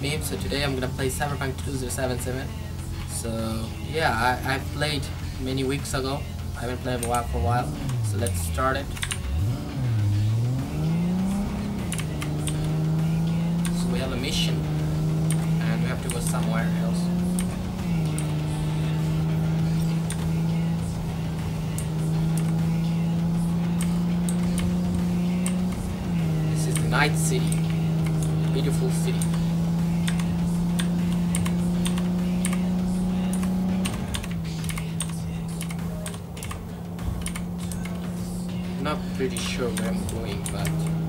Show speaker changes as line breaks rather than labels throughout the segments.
So today I'm gonna play Cyberpunk 2077. So yeah, I, I played many weeks ago. I haven't played a while for a while. So let's start it. So we have a mission and we have to go somewhere else. This is the Night City. Beautiful city. Not pretty sure where I'm going, but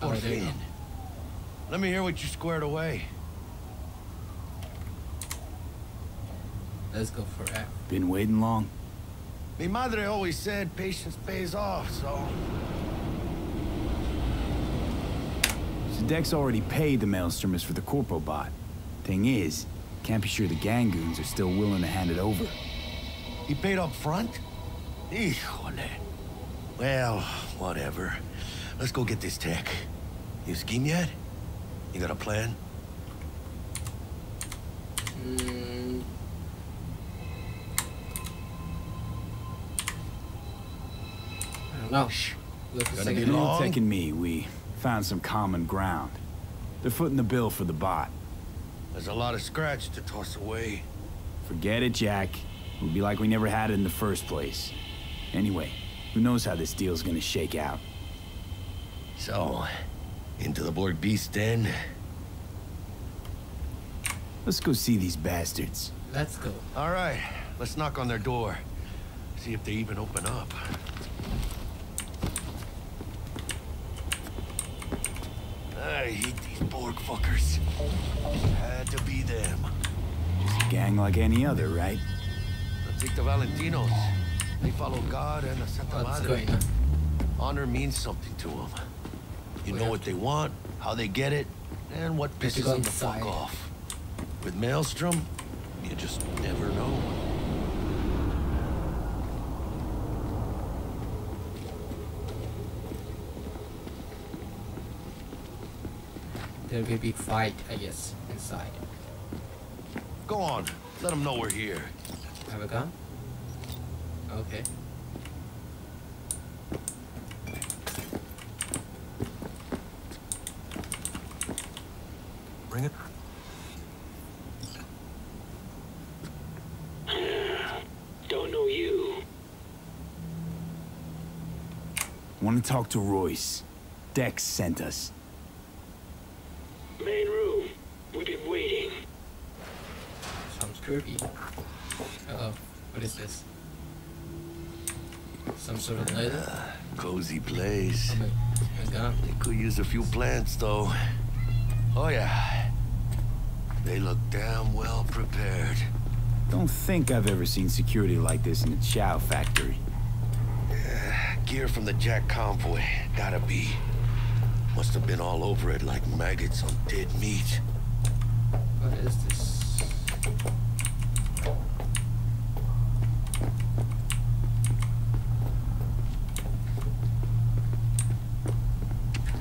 por
Oh, there you
fin. Let me hear what you squared away.
Let's go for that.
Been waiting long?
Mi madre always said patience pays off, so...
So Dex already paid the Maelstrommers for the Corpo bot. Thing is, can't be sure the Gangoons are still willing to hand it over.
He paid up front? Híjole. Well, whatever. Let's go get this tech. You scheme yet? You got a plan?
Mm. I don't know.
Shh.
Look a
Gonna be long?
Tech and me, we found some common ground. They're footing the bill for the bot.
There's a lot of scratch to toss away.
Forget it, Jack. It'll be like we never had it in the first place. Anyway, who knows how this deal's gonna shake out.
So, into the Borg Beast Den?
Let's go see these bastards.
Let's go.
All right, let's knock on their door. See if they even open up. I hate these Borg fuckers. Had to be them.
Just a gang like any other, right?
Let's take the Valentinos. They follow God and the Santa
What's
Madre.
going on?
Honor means something to them. You know what they want, how they get it, and what
We have to
pisses them the fuck off. With Maelstrom, you just never know.
There'll be a big fight, I guess, inside.
Go on, let them know we're here.
Have a gun? Okay.
Bring it.
Don't know you.
Want to talk to Royce. Dex sent us.
Main room. We've been waiting.
Sounds creepy. Uh-oh. What is this? Some sort of leather?
Cozy place.
Oh my, my gun.
They could use a few plants, though. Oh, yeah. They look damn well prepared.
Don't think I've ever seen security like this in a chow factory.
Gear from the Jack convoy. Gotta be. Must have been all over it like maggots on dead meat.
What is this?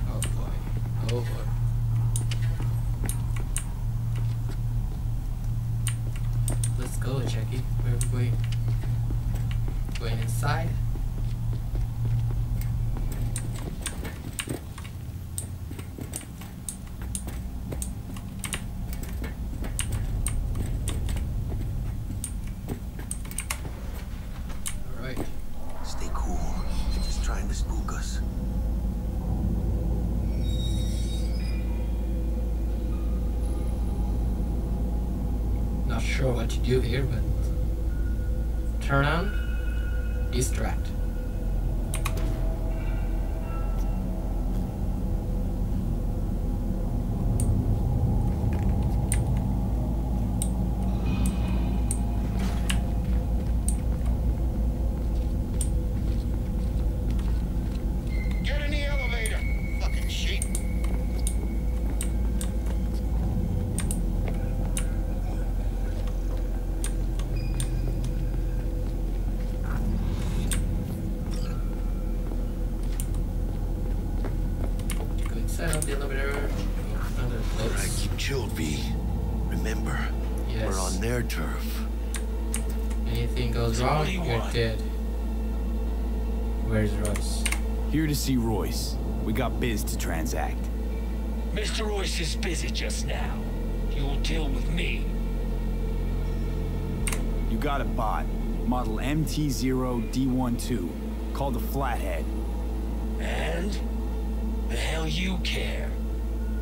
Oh boy. Oh boy. Let's go, Jackie. Where are we going? Going inside? Alright.
Stay cool. They're just trying to spook us.
Not sure what to do here, but turn on, distract.
Get in the elevator! Fucking sheep.
Go inside of the elevator. Go Another
Alright,
place.
keep chilled, V. Remember,
Yes.
we're on their turf.
Anything goes
There's
wrong,
only
you're
one.
dead. Where's Royce?
Here to see Royce. We got biz to transact.
Mr. Royce is busy just now. He will deal with me.
You got a bot. Model MT0D12. Called the Flathead.
And? The hell you care?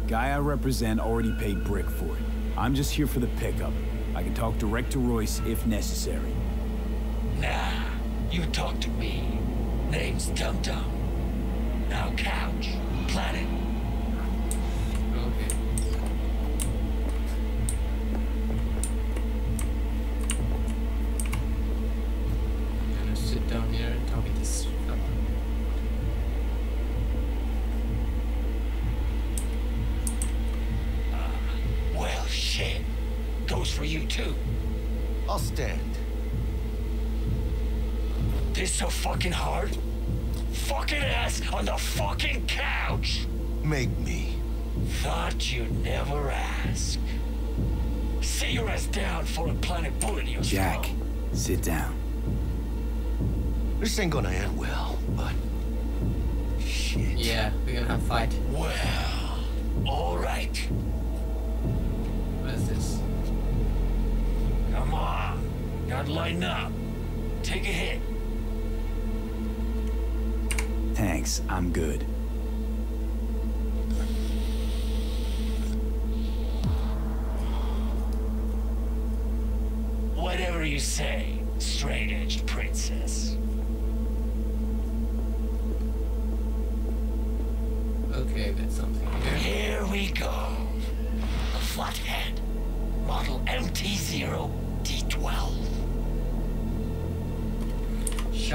Guy I represent already paid Brick for it. I'm just here for the pickup. I can talk direct to Royce if necessary.
Nah, you talk to me. Name's Dum Dum. Now couch, planet.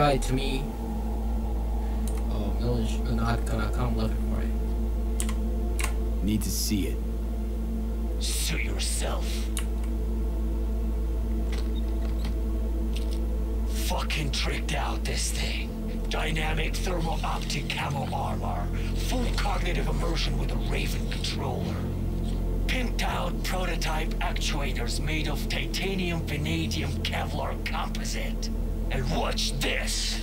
Show it to me. Oh, Miller's not gonna come looking for it.
Need to see it.
Suit yourself. Fucking tricked out this thing. Dynamic thermal optic camo armor. Full cognitive immersion with a Raven controller. Pimped out prototype actuators made of titanium, vanadium, Kevlar composite. And watch this.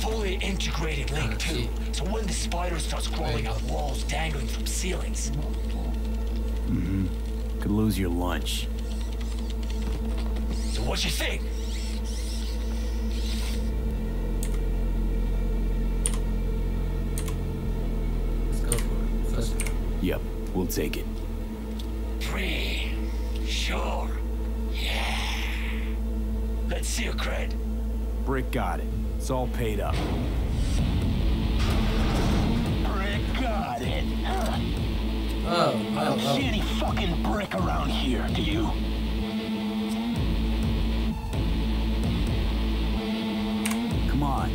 Fully integrated link too. So when the spider starts crawling up walls dangling from ceilings, Mm-hmm.
Could lose your lunch.
So what you think?
Let's go for it. First one.
Yep, we'll take it.
Let's see your cred.
Brick got it. It's all paid up.
Brick got it. Huh.
Oh,
I don't see any fucking brick around here, do you?
Come on.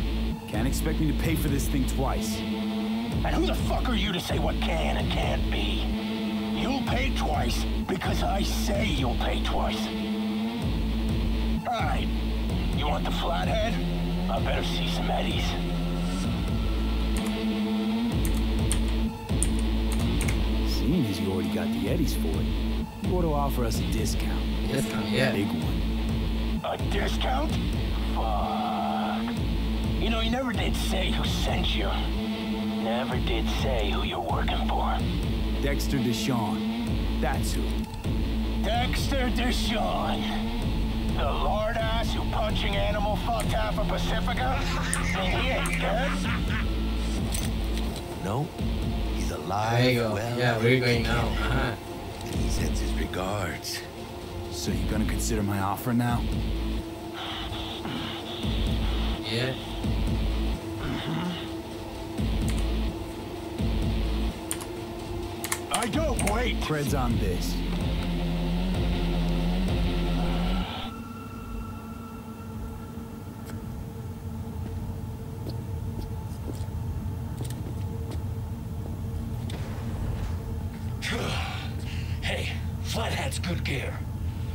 Can't expect me to pay for this thing twice.
And who the fuck are you to say what can and can't be? You'll pay twice because I say you'll pay twice. Alright. You want the flathead? I better see some eddies.
Seeing as you already got the eddies for it, you ought to offer us a discount.
Discount,
A big one.
A discount? Fuck. You know, you never did say who sent you. Never did say who you're working for.
Dexter DeShawn. That's who.
Dexter DeShawn. The lord ass who punching animal fucked half of Pacifica? And he ain't dead?
No, he's alive.
There you go.
Well,
yeah, where you going now? Uh-huh.
And he sends his regards.
So you gonna consider my offer now?
Yeah.
I don't wait.
Fred's on this.
Hey, Flathead's good gear.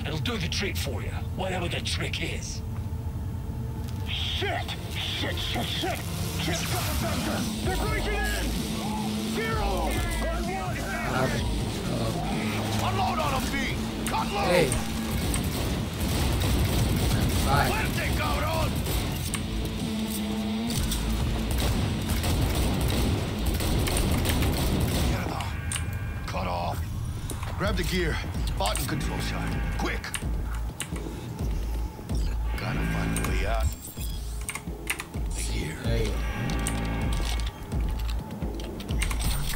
It'll do the trick for you, whatever the trick is.
Shit! Shit, shit, shit! Shit, Vector! They're breaking in! Zero! On one half!
Unload on him, V! Cut low!
Hey. Bye.
Fuerte, cabrón! Mierda. Cut off. Grab the gear. Bot and control shot. Quick!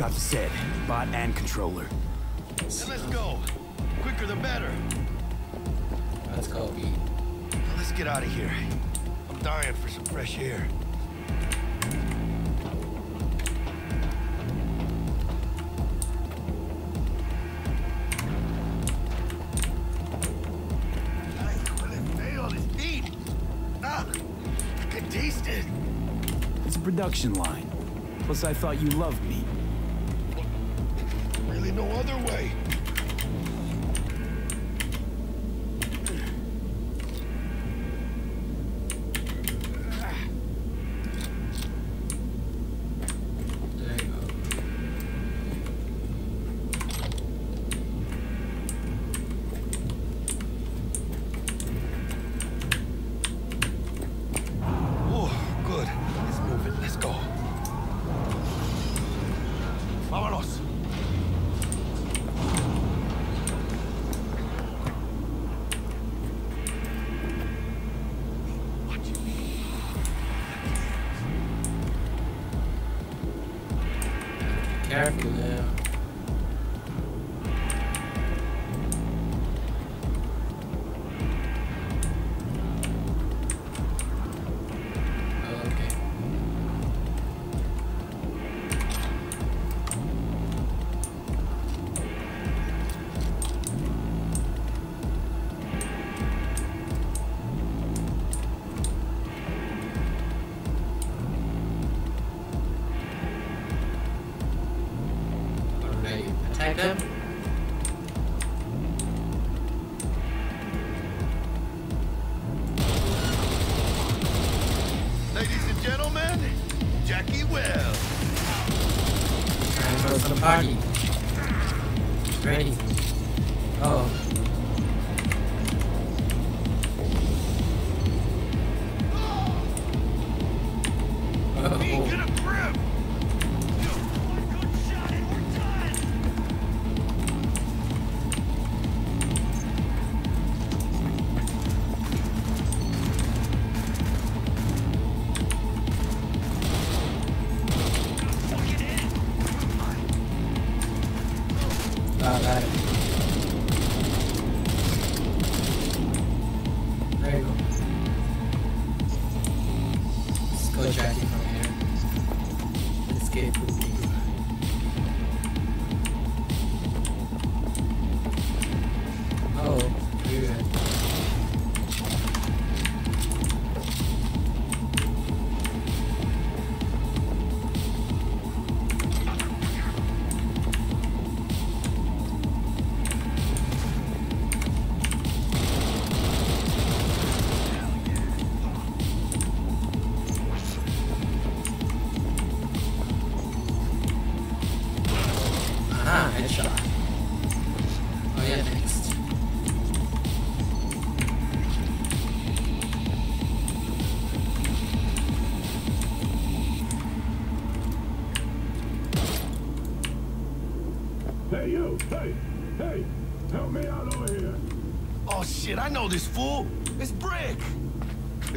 Got the set. Bot and controller.
Then let's go. Quicker the better.
Let's go,
V. Let's get out of here. I'm dying for some fresh air. Ay, huele feo, this meat. Ah, I can taste it.
It's a production line. Plus, I thought you loved me.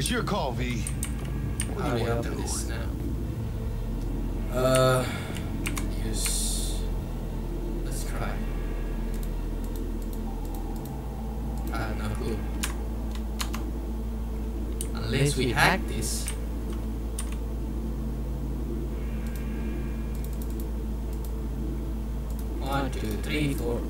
It's your call, V. What
How
do
do
you
you
want to
open
do?
this now? Uh, use. Let's try. Ah, no clue. Unless we hack this. One, two, three, four.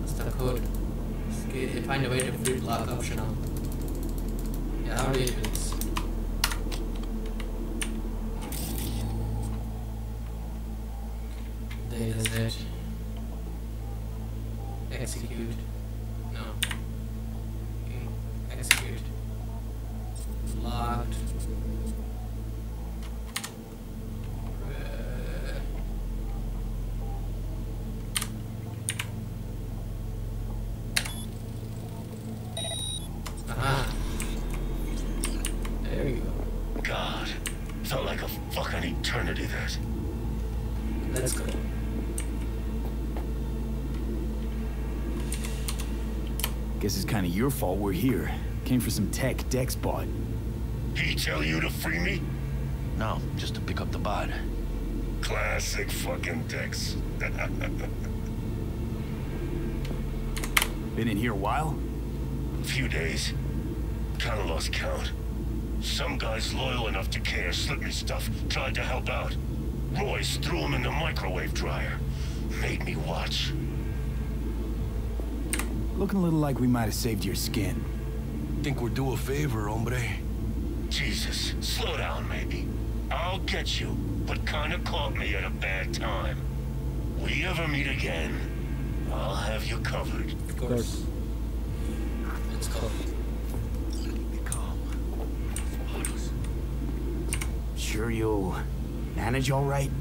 What's the code? Okay, find a way to flip lock optional. Yeah, how do you do this? Data set. Execute. No. Okay, Execute. Locked. Uh, Aha. There you go.
God, felt like a fucking eternity that.
Let's go.
Guess it's kind of your fault we're here. Came for some tech Dex bought.
He tell you to free me?
No, just to pick up the bot.
Classic fucking Dex.
Been in here a while?
A few days. Kinda lost count. Some guys loyal enough to care slipped me stuff, tried to help out. Royce threw him in the microwave dryer. Made me watch.
Looking a little like we might have saved your skin.
Think we're due a favor, hombre?
Jesus, slow down maybe. I'll get you, but kinda caught me at a bad time. We ever meet again, I'll have you covered.
Of course. Let's go.
Be calm.
Sure you'll manage all right?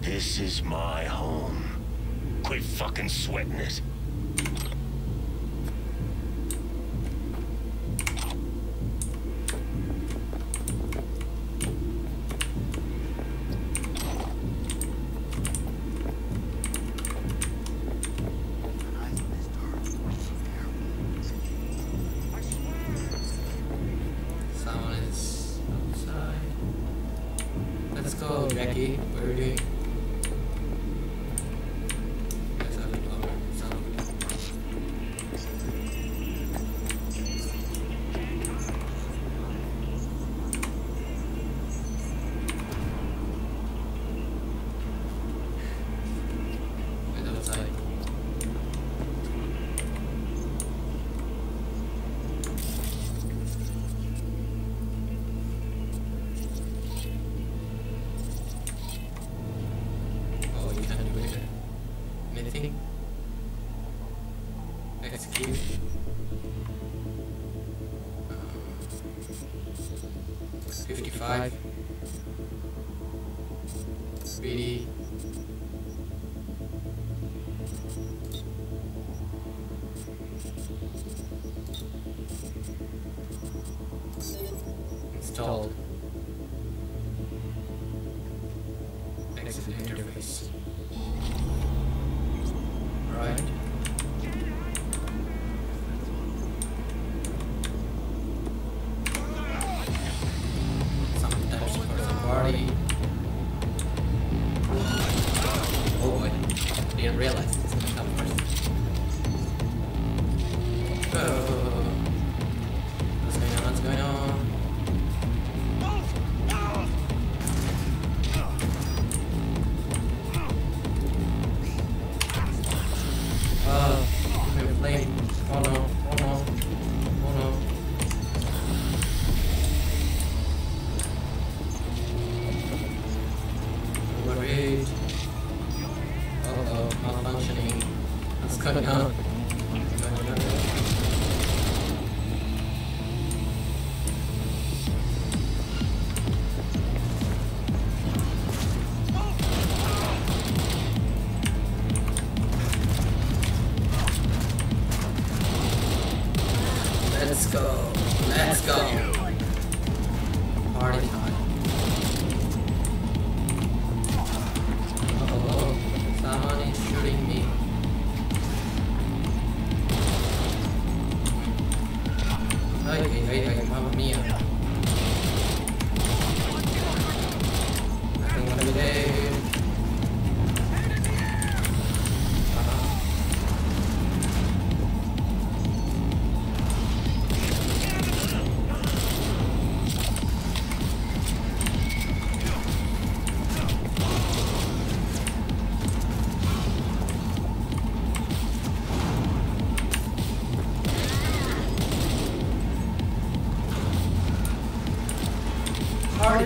This is my home. Quit fucking sweating it.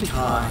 bedtime.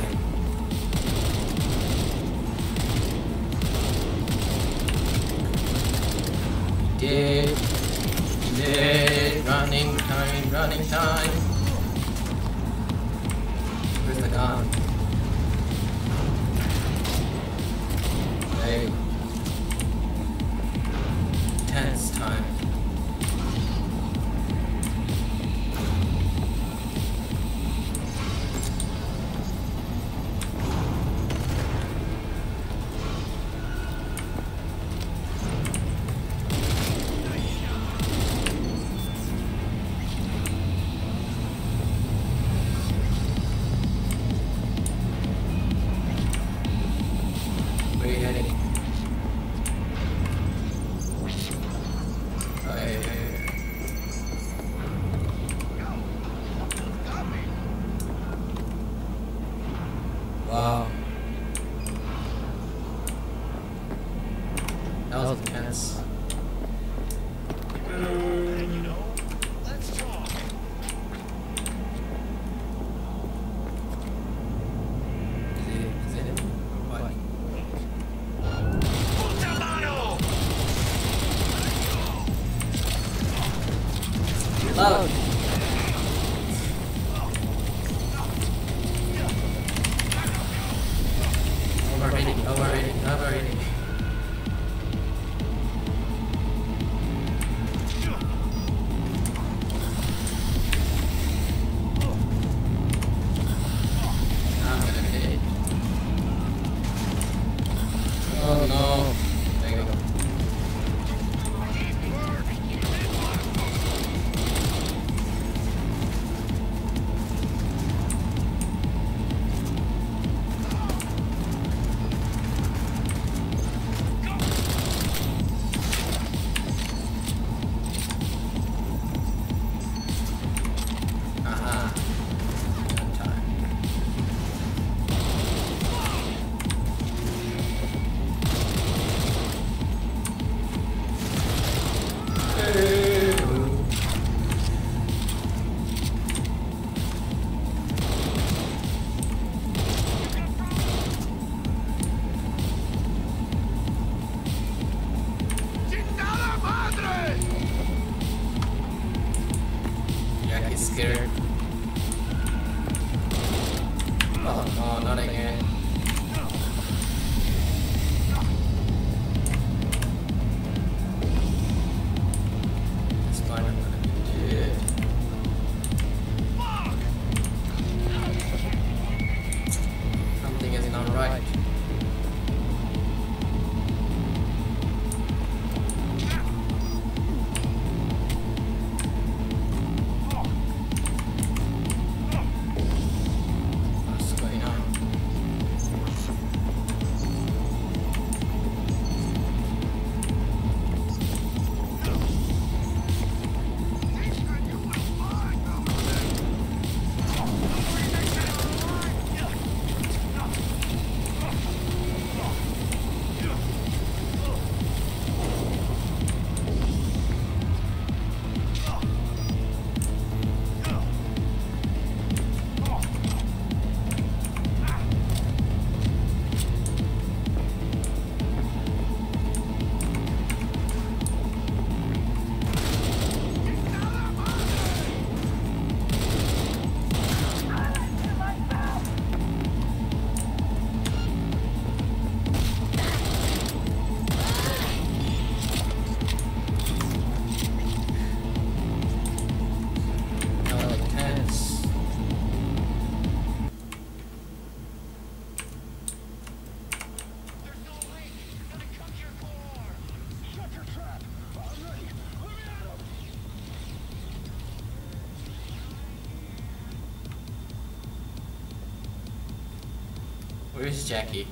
Where's Jackie?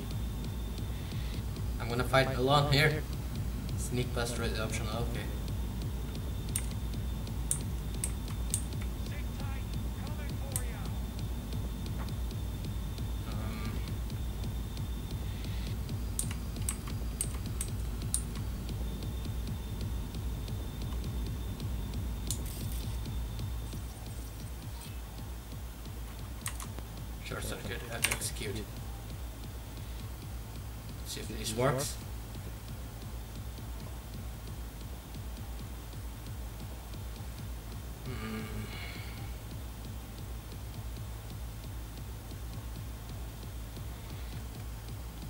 I'm gonna fight alone here. Sneak past red. Works. Hmm.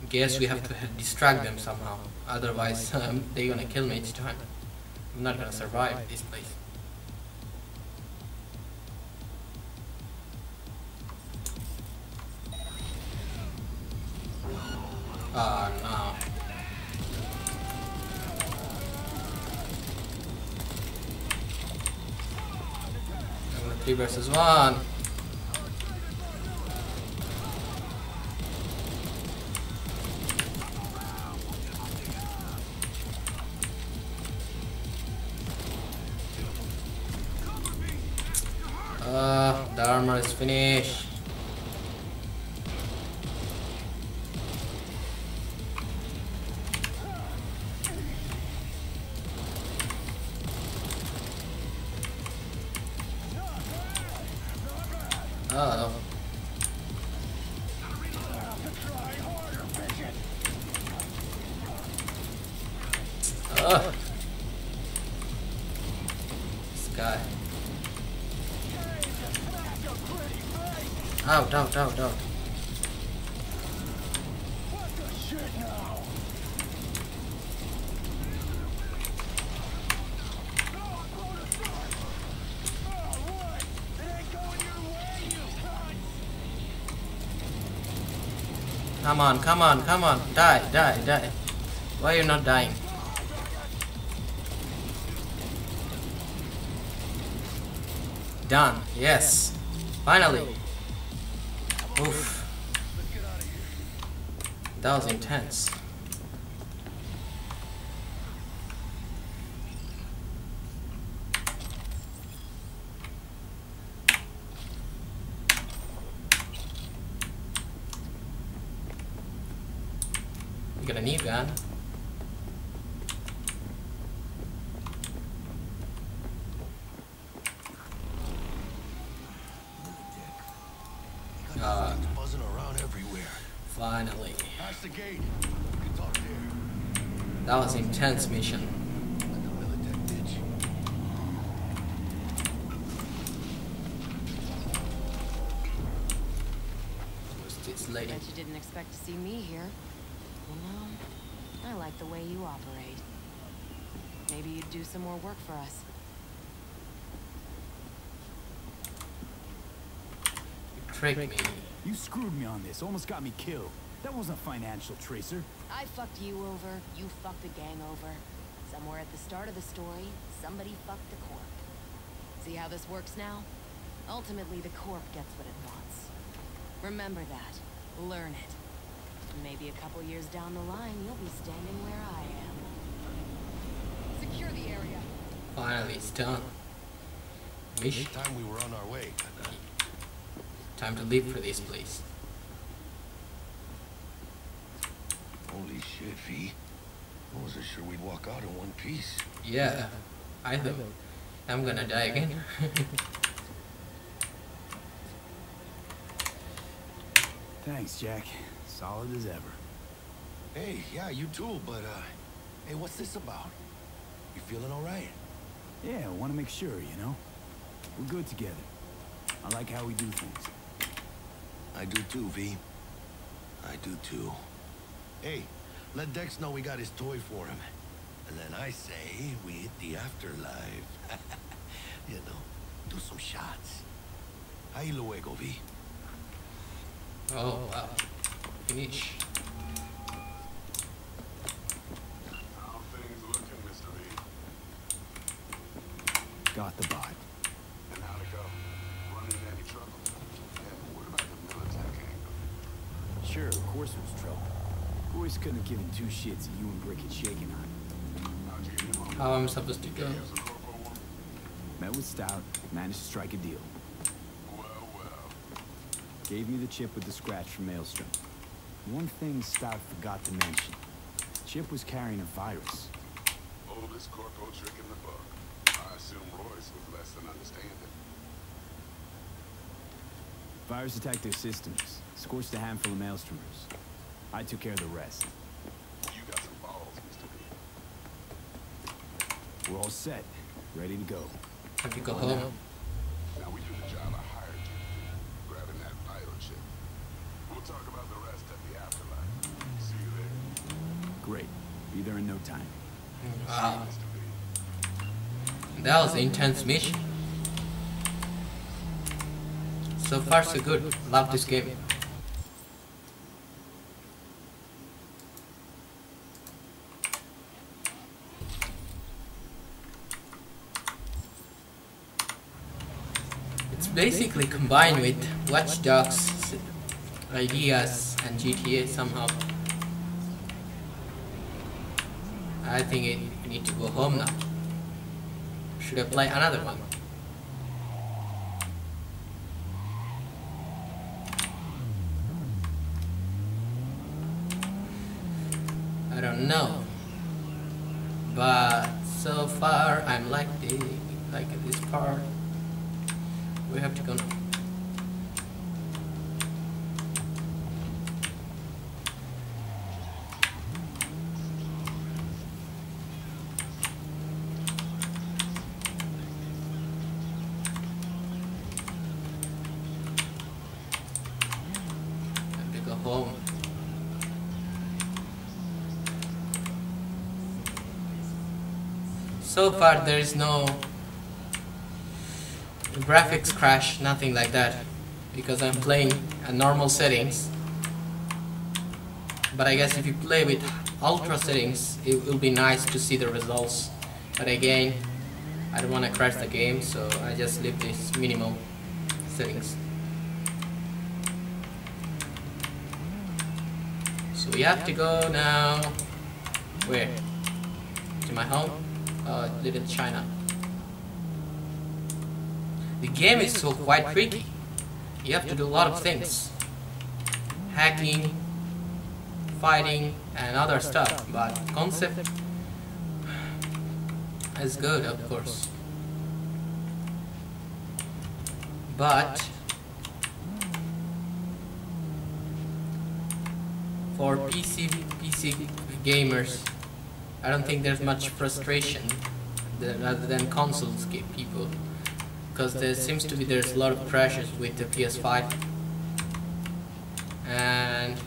Guess we have to distract them somehow. Otherwise, um, they're gonna kill me each time. I'm not gonna survive this place. Gonna one. Uh, the armor is finished. Out, out, out. Come on, come on, come on. Die, die, die. Why are you not dying? Done. Yes. Finally. That was intense. You got a new gun. Uh,
It's buzzing around everywhere.
finally.
Past the gate. We can talk there.
That was intense mission.
Let the Militech ditch.
Who's this lady?
Bet you didn't expect to see me here. You know, I like the way you operate. Maybe you'd do some more work for us.
You me.
You screwed me on this, almost got me killed. That wasn't a financial, Tracer.
I fucked you over, you fucked the gang over. Somewhere at the start of the story, somebody fucked the Corp. See how this works now? Ultimately, the Corp gets what it wants. Remember that. Learn it. Maybe a couple years down the line, you'll be standing where I am. Secure the area.
Finally, it's done. Mission.
Time we were on our way.
Time to leave for this place.
Holy shit, V. I wasn't sure we'd walk out in one piece.
Yeah, I think I'm gonna die again.
Thanks, Jack. Solid as ever.
Hey, yeah, you too, but, uh, hey, what's this about? You feeling alright?
Yeah, I want to make sure, you know? We're good together. I like how we do things.
I do too, V. I do too. Hey, let Dex know we got his toy for him. And then I say we hit the afterlife. you know, do some shots. Ahí luego, V.
oh wow. Finish.
How things looking, Mr. V?
Got the bot.
And how'd it go? Running into any trouble? And what about the Militech angle?
Sure, of course it was trouble. Boys couldn't have given two shits that you and Brick had shaken on.
How'd you him on?
How I'm supposed to go?
As a corporal one?
Met with Stout, managed to strike a deal.
Well, well.
Gave me the chip with the scratch from Maelstrom. One thing Stout forgot to mention. Chip was carrying a virus.
Oldest corpo trick in the book. I assume Royce was less than understanding.
Virus attacked their systems, scorched a handful of maelstromers. I took care of the rest.
You got some balls, Mr. V.
We're all set, ready to go.
Have to go home.
Now we do the job I hired you to do, grabbing that biochip. We'll talk about the rest at the afterlife. See you there,
Great. Be there in no time.
Wow. That was an intense mission. So far so good. Love this game. It's basically combined with Watch Dogs ideas and GTA somehow. I think I need to go home now. Should I play another one? I don't know. But so far I'm like the like this part. We have to go now. Have to go home. Far there is no graphics crash, nothing like that because I'm playing at normal settings. But I guess if you play with ultra settings, it will be nice to see the results. But again, I don't want to crash the game, so I just leave this minimal settings. So we have to go now. Where? To my home? In China. The game is so quite tricky. You have to do a lot of things. Hacking, fighting, and other stuff. But concept is good, of course. But for PC PC gamers, I don't think there's much frustration than, rather than consoles give people, because there seems to be there's a lot of crashes with the PS5, and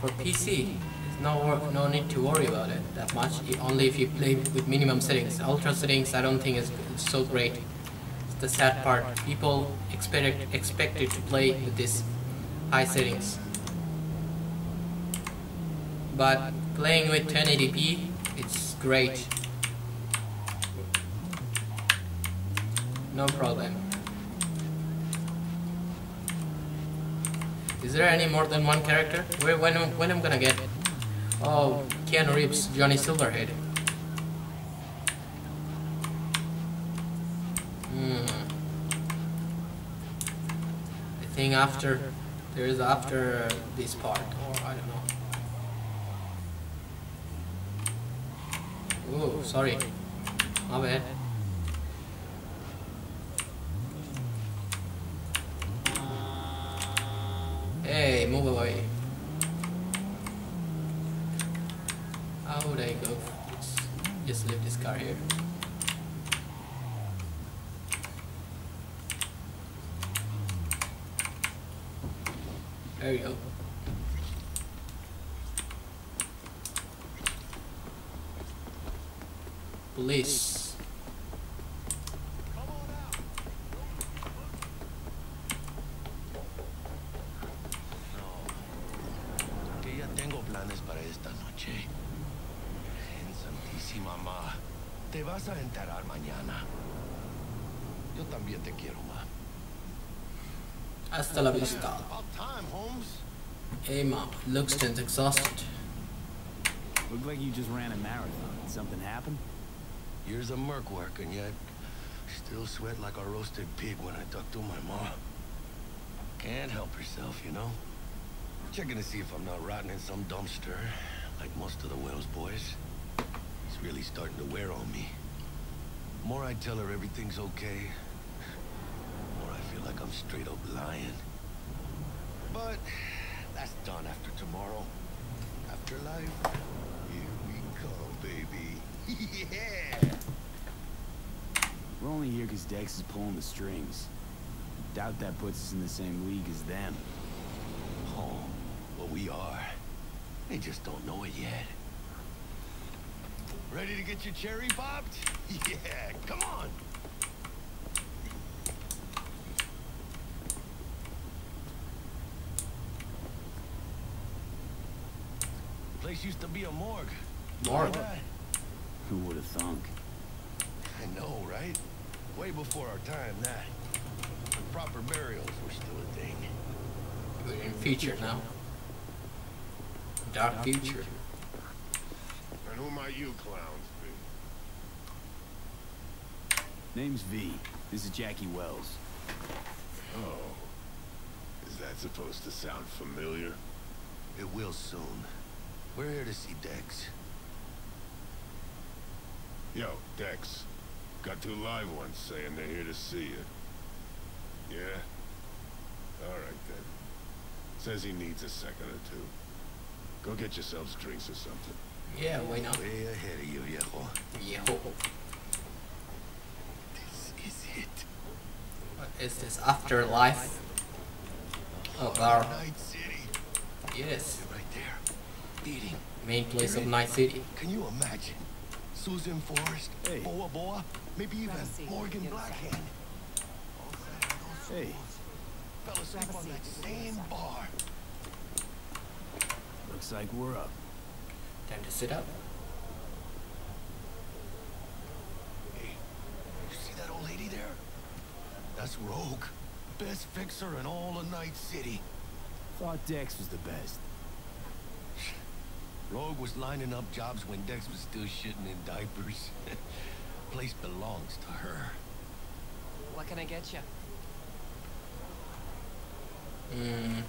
for PC, there's no no need to worry about it that much. Only if you play with minimum settings. Ultra settings, I don't think is is so great. It's the sad part. People expect expected to play with this high settings but playing with 1080p it's great no problem. Is there any more than one character? Where, when, when I'm gonna get oh Keanu Reeves Johnny Silverhand. Hmm. I think after there is after this part or I don't know. Oh, sorry. My bad. Hey, move away. How would I go? Just leave this car here. There we go. Police. Hey mom, looks tense exhausted.
Looked like you just ran a marathon. Did something happen?
Years of merc work, and yet still sweat like a roasted pig when I talk to my mom. Can't help herself, you know? Checking to see if I'm not rotting in some dumpster, like most of the Wells boys. It's really starting to wear on me. The More I tell her everything's okay, the more I feel feel like I'm straight up lying. But that's done after tomorrow. Afterlife, here we come, baby. yeah!
We're only here because Dex is pulling the strings. Doubt that puts us in the same league as them.
Oh, well, we are. They just don't know it yet. Ready to get your cherry popped? Yeah, come on! Place used to be a morgue.
Morgue?
Who would have thunk?
I know, right? Way before our time, that. When proper burials were still a thing.
We're in future now. Dark future.
And who might you clowns be?
Name's V. This is Jackie Wells.
Oh. Is that supposed to sound familiar?
It will soon. We're here to see Dex.
Yo, Dex. Got two live ones saying they're here to see you. Yeah? Alright then. Says he needs a second or two. Go get yourselves drinks or something.
Yeah, why not?
Way ahead of you, viejo.
Yo.
This is it.
What is this? Afterlife oh, of our
Night City.
yes
Right there. Eating.
main place of Night City.
Can you imagine? Susan Forrest,
Hey.
Boa Boa, maybe even
Grab a seat.
Morgan
Get a
Blackhand.
Hey,
Fell asleep
Grab
on that same bar.
looks like we're up.
Time to sit up.
Hey, you see that old lady there? That's Rogue. Best fixer in all of Night City.
Thought Dex was the best.
Rogue was lining up jobs when Dex was still shitting in diapers. Place belongs to her.
What can I get you?
Mm,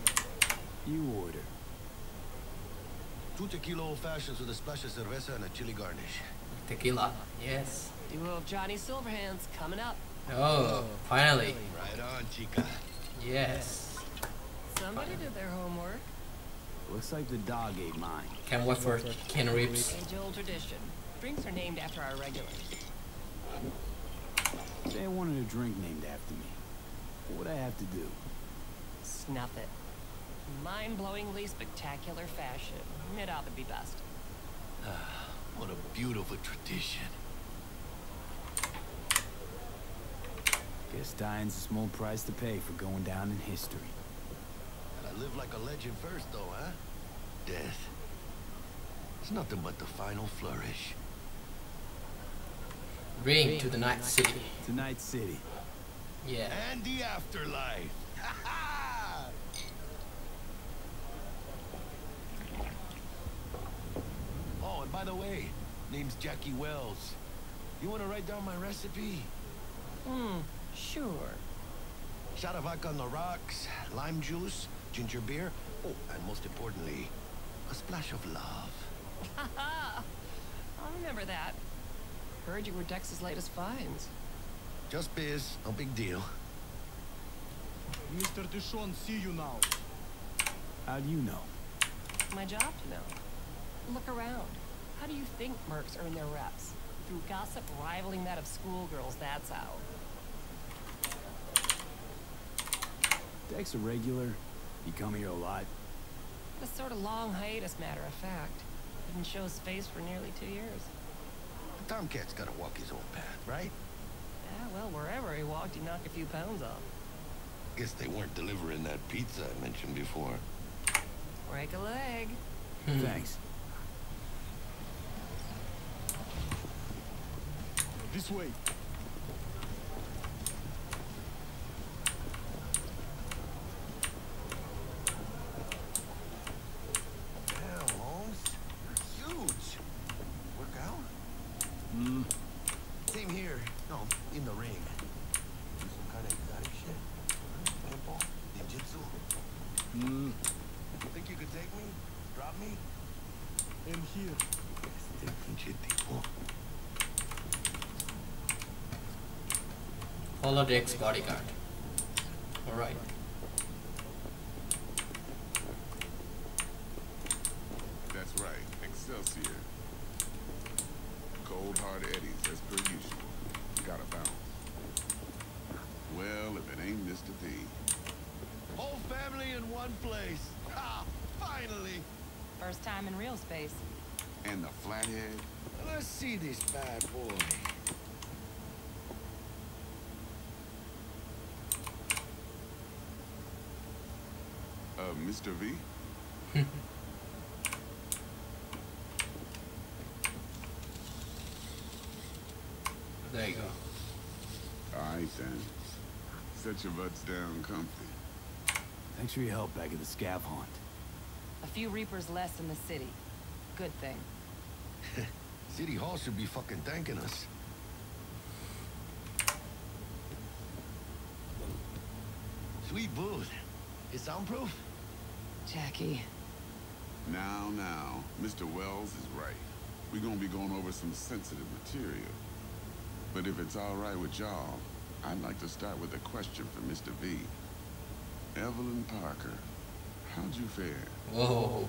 You order.
Two tequila old fashions with a splash of cerveza and a chili garnish.
tequila. Yes.
Duo of Johnny Silverhands coming up.
Oh, finally.
Right on, chica.
Yes.
Somebody did their homework.
Looks like the dog ate mine.
Can't wait for Ken Reeves.
Age-old tradition. Drinks are named after our regulars.
Say I wanted a drink named after me. What would I have to do?
Snuff it. Mind-blowingly spectacular fashion. It ought to be best.
What a beautiful tradition.
Guess dying's a small price to pay for going down in history.
Gotta live like a legend first, though, huh? Death. It's nothing but the final flourish.
Bring to the Night City.
To Night City.
Yeah.
And the afterlife. Ha ha! Oh, and by the way, name's Jackie Wells. You wanna write down my recipe?
Hmm, sure.
Shot of vodka on the rocks, lime juice, ginger beer, oh, and most importantly, a splash of love.
Haha! I'll remember that. Heard you were Dex's latest finds.
Just biz, no big deal.
Mr. DeShawn, see you now.
How do you know?
My job to know. Look around. How do you think mercs earn their reps? Through gossip rivaling that of schoolgirls, that's how.
Dex a regular? You come here a lot?
A sort of long hiatus, matter of fact. Didn't show his face for nearly two years.
The Tomcat's gotta walk his own path, right?
Yeah, well, wherever he walked, he knocked a few pounds off.
Guess they weren't delivering that pizza I mentioned before.
Break a leg. Hmm.
Thanks.
This way.
Damn, Holmes. You're huge. Work out?
Hmm.
Same here. No, in the ring. Do some kind of exotic shit. Paintball? Ninjutsu?
Hmm.
Think you could take me? Drop me?
And here.
Este pinche tipo.
Follow the ex-bodyguard. Alright.
That's right, Excelsior. Cold hard eddies, as per usual. Gotta bounce. Well, if it ain't Mr. V.
Whole family in one place. Ha! Finally!
First time in real space.
And the flathead,
Let's see this bad boy.
uh, Mr. V?
There you go.
Alright then. Set your butts down comfy.
Thanks for your help back at the scav haunt.
A few Reapers less in the city. Good thing.
City Hall should be fucking thanking us. Sweet booth. It's soundproof?
Jackie.
Now, now, Mr. Wells is right. We're gonna be going over some sensitive material. But if it's all right with y'all, I'd like to start with a question for Mr. V. Evelyn Parker, how'd you fare?
Whoa.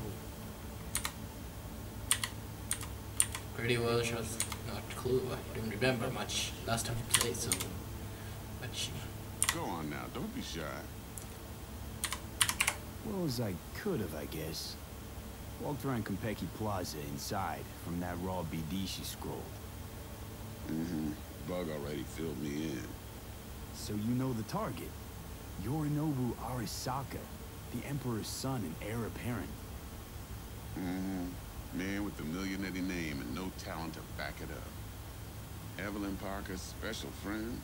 Pretty well, she was not clue. I didn't remember much last time we played, so. But she.
Go on now, don't be shy.
As I could have, I guess. Walked around Konpeki Plaza inside from that raw BD she scrolled.
Mm-hmm. Bug already filled me in.
So you know the target. Yorinobu Arasaka, the Emperor's son and heir apparent.
Mm-hmm. Man with the millionaire name and no talent to back it up. Evelyn Parker's special friend?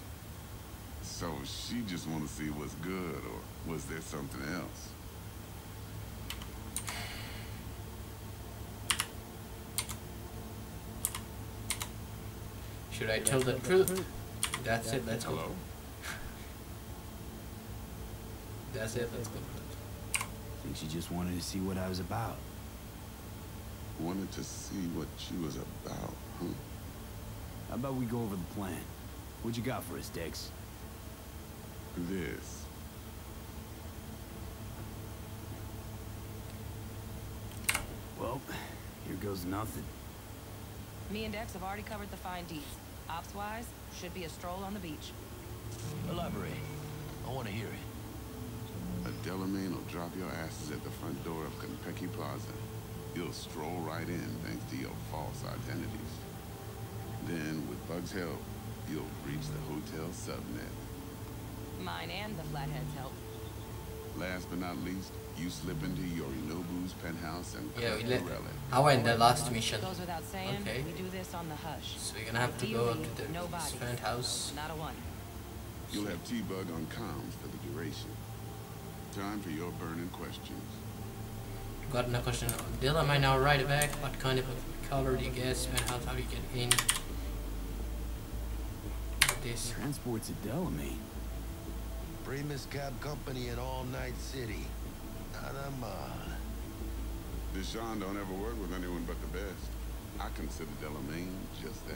So she just want to see what's good, or was there something else?
Should I tell the truth? That's it, let's go.
Hello?
That's it, let's go.
Think she just wanted to see what I was about.
Wanted to see what she was about, huh?
How about we go over the plan? What you got for us, Dex?
This.
Well, here goes nothing.
Me and Dex have already covered the fine deeds. Ops-wise, should be a stroll on the beach.
Elaborate. I want to hear it.
A Delamain will drop your asses at the front door of Konpeki Plaza. You'll stroll right in thanks to your false identities. Then, with Bug's help, you'll breach the hotel subnet.
Mine and the Flathead's help.
Last but not least, you slip into your Yorinobu's penthouse and
Yeah, we
collect
let.
the relic.
I went the last mission.
Goes without saying,
Okay.
we do this on the hush.
So we're gonna have to go
Ideally,
to the
no bodies.
friend house.
Not a one.
You'll have T-Bug on comms for the duration. Time for your burning questions.
Got no question. Dylan, am I now right back? What kind of a color do you guess? And how, how do you get in? With This.
Transport's a Delamain.
Primus Cab Company in All Night City. Nada mal.
DeShawn don't ever work with anyone but the best. I consider Delamain just that.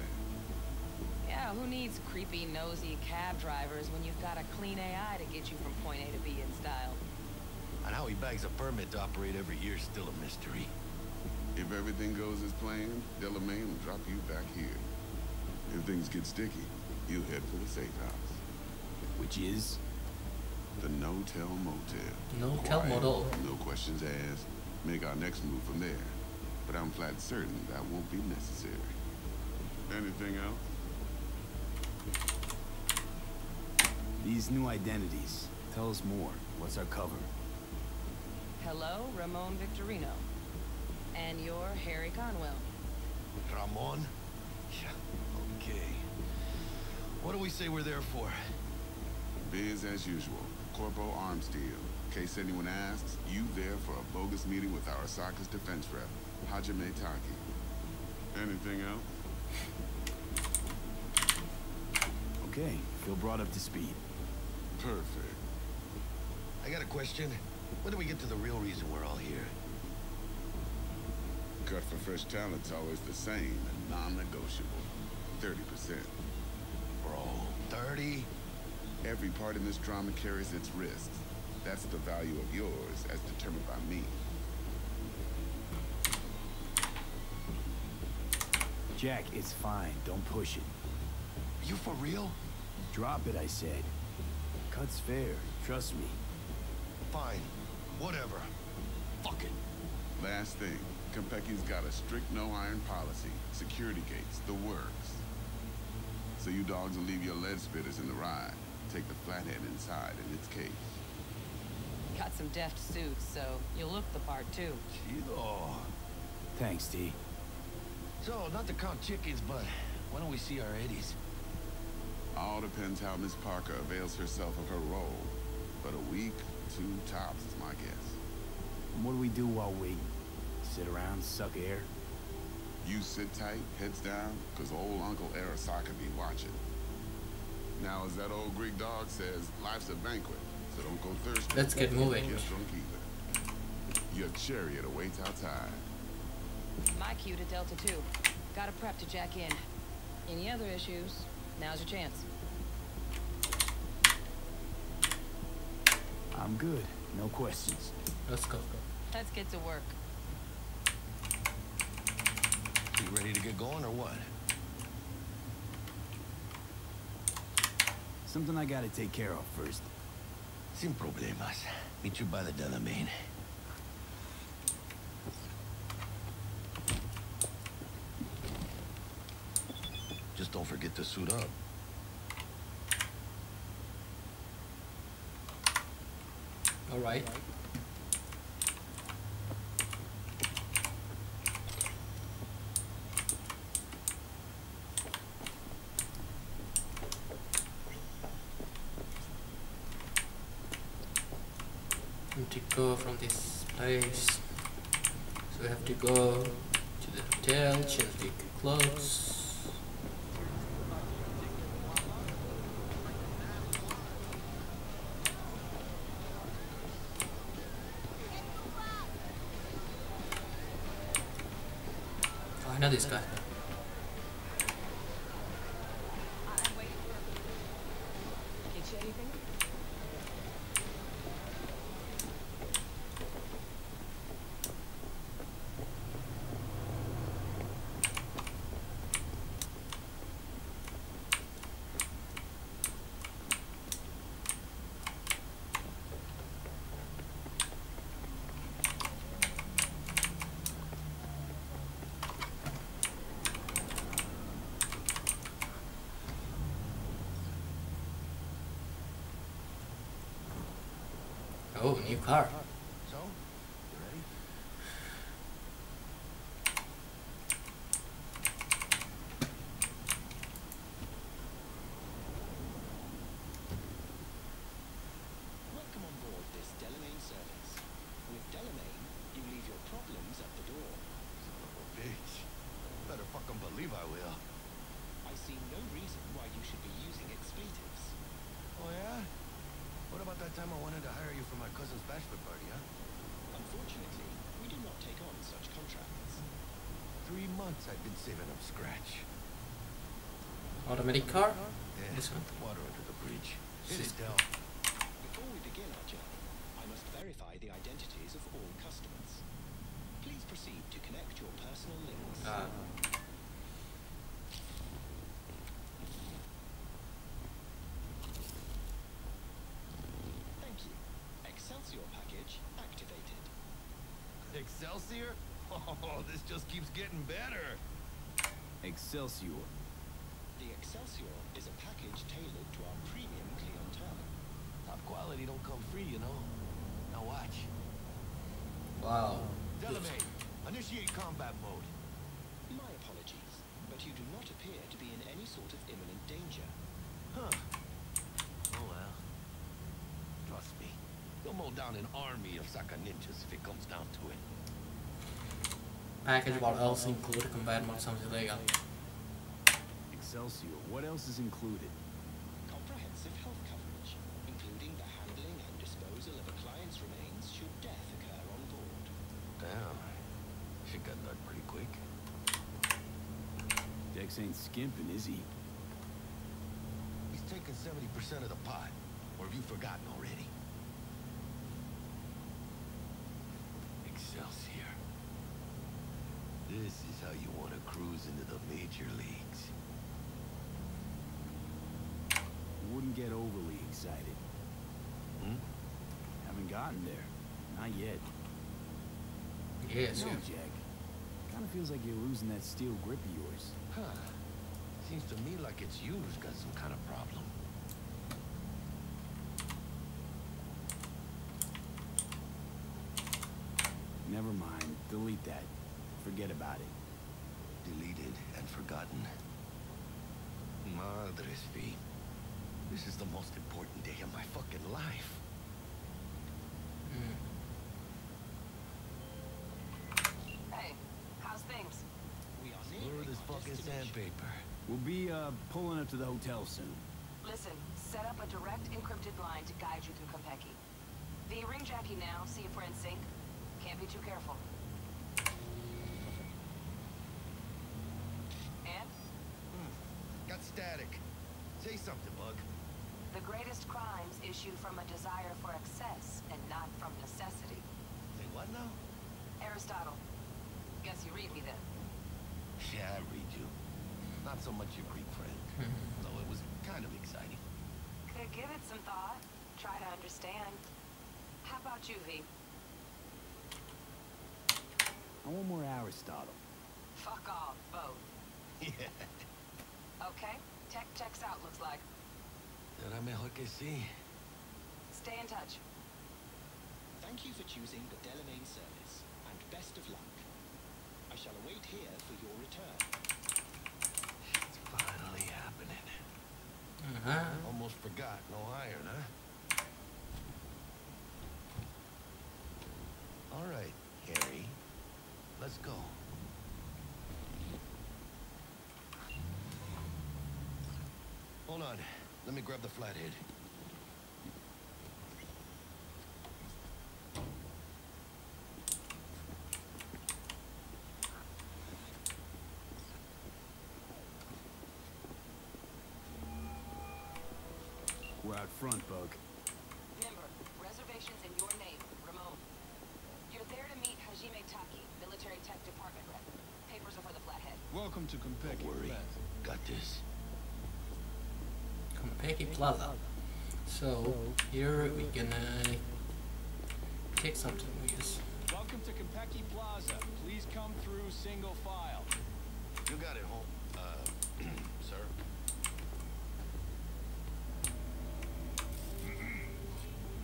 Yeah, who needs creepy, nosy cab drivers when you've got a clean AI to get you from point A to B in style?
And how he bags a permit to operate every year is still a mystery.
If everything goes as planned, Delamain will drop you back here. If things get sticky, you'll head for the safe house.
Which is?
The No-Tell Motel.
No-Tell Motel.
No questions asked. Make our next move from there. But I'm flat certain that won't be necessary. Anything else?
These new identities. Tell us more. What's our cover?
Hello, Ramon Victorino. And you're Harry Conwell.
Ramon? Yeah, okay. What do we say we're there for?
Biz as usual. Corpo arms deal. In case anyone asks, you there for a bogus meeting with our Arasaka's defense rep, Hajime Taki. Anything else?
Okay, feel brought up to speed.
Perfect.
I got a question. When do we get to the real reason we're all here?
Cut for fresh talent's always the same and non-negotiable. 30%.
Bro, 30?
Every part in this drama carries its risks. That's the value of yours, as determined by me.
Jack, it's fine. Don't push it.
You for real?
Drop it, I said. Cut's fair. Trust me.
Fine. Whatever. Fuck it.
Last thing, Konpeki's got a strict no-iron policy. Security gates, the works. So you dogs will leave your lead spitters in the ride. Take the flathead inside in its case.
Got some deft suits, so you'll look the part too.
Chido.
Thanks, T.
So, not to count chickens, but why don't we see our eddies?
All depends how Miss Parker avails herself of her role. But a week, two tops is my guess.
And what do we do while waiting? Sit around, suck air?
You sit tight, heads down, cause old Uncle Arasaka be watching. Now, as that old Greek dog says, life's a banquet, so don't go thirsty.
Let's get moving.
Get drunk either. Your chariot awaits outside.
My cue to Delta 2. Gotta prep to jack in. Any other issues? Now's your chance.
I'm good. No questions.
Let's go.
Let's get to work.
You ready to get going or what?
Something I gotta take care of first.
Sin problemas. Meet you by the Delamain. Just don't forget to suit up.
All right. Need to go from this place. So we have to go to the hotel, change the clothes. Oh, I know this guy.
Get you anything?
New car.
So, you ready?
Welcome on board this Delamain service. With Delamain, you leave your problems at the door.
Bitch. Better fucking believe I will.
I see no reason why you should be using expletives.
Oh, yeah? What about that time I wanted to hire you for my cousin's bachelor party, huh?
Unfortunately, we do not take on such contracts.
Three months I've been saving up scratch.
Automatic car?
Yeah,
This one?
water under the bridge. Hit it down.
Before we begin our journey, I must verify the identities of all customers. Please proceed to connect your personal links.
Uh,
Thank you. Excelsior package activated.
Excelsior? Oh, this just keeps getting better.
Excelsior.
The Excelsior is a package tailored to our premium clientele.
Top quality don't come free, you know. Now watch.
wow.
Delamain, initiate combat mode.
My apologies, but you do not appear to be in any sort of imminent danger.
Huh. Oh well. Trust me. You'll mow down an army of Saka ninjas if it comes down to it.
Package what else included combat mode sounds illegal.
Excelsior. What else is included?
Comprehensive health coverage, including the handling and disposal of a client's remains should death occur on board.
Damn. Shit got done pretty quick.
Dex ain't skimping, is he?
He's taking 70% of the pot. Or have you forgotten already? Excelsior. This is how you want to cruise into the major leagues.
Wouldn't get overly excited.
Hmm?
Haven't gotten there. Not yet.
Yes,
no. Jack. Kinda feels like you're losing that steel grip of yours.
Huh. Seems to me like it's you who's got some kind of problem.
Never mind. Delete that. Forget about it.
Deleted and forgotten. Madres V. This is the most important day of my fucking life.
Hey, how's things?
We are
Smooth
nearing
as
our
fucking sandpaper.
We'll be, uh, pulling up to the hotel soon.
Listen, set up a direct encrypted line to guide you through Konpeki. V, ring Jackie now, see if we're in sync. Can't be too careful. And?
Got static. Say something, Bug.
The greatest crimes issue from a desire for excess and not from necessity.
Say what now?
Aristotle. Guess you read me then.
Yeah, I read you. Not so much your Greek friend. Though it was kind of exciting.
Could give it some thought. Try to understand. How about you, V?
I want more Aristotle.
Fuck off, both.
Yeah.
Okay? Tech checks out, looks like.
Será mejor que sí.
Stay in touch.
Thank you for choosing the Delamain service, and best of luck. I shall await here for your return.
It's finally happening.
Uh-huh.
Almost forgot. No iron, huh? All right, Harry. Let's go. Hold on. Let me grab the flathead.
We're out front, Bug.
Remember, reservations in your name, Ramon. You're there to meet Hajime Taki, military tech department rep. Papers are for the flathead.
Welcome to Konpeki.
Don't worry. Got this.
Konpeki Plaza. So here we gonna take something, I guess.
Welcome to Konpeki Plaza. Please come through single file.
You got it, home. Uh, sir.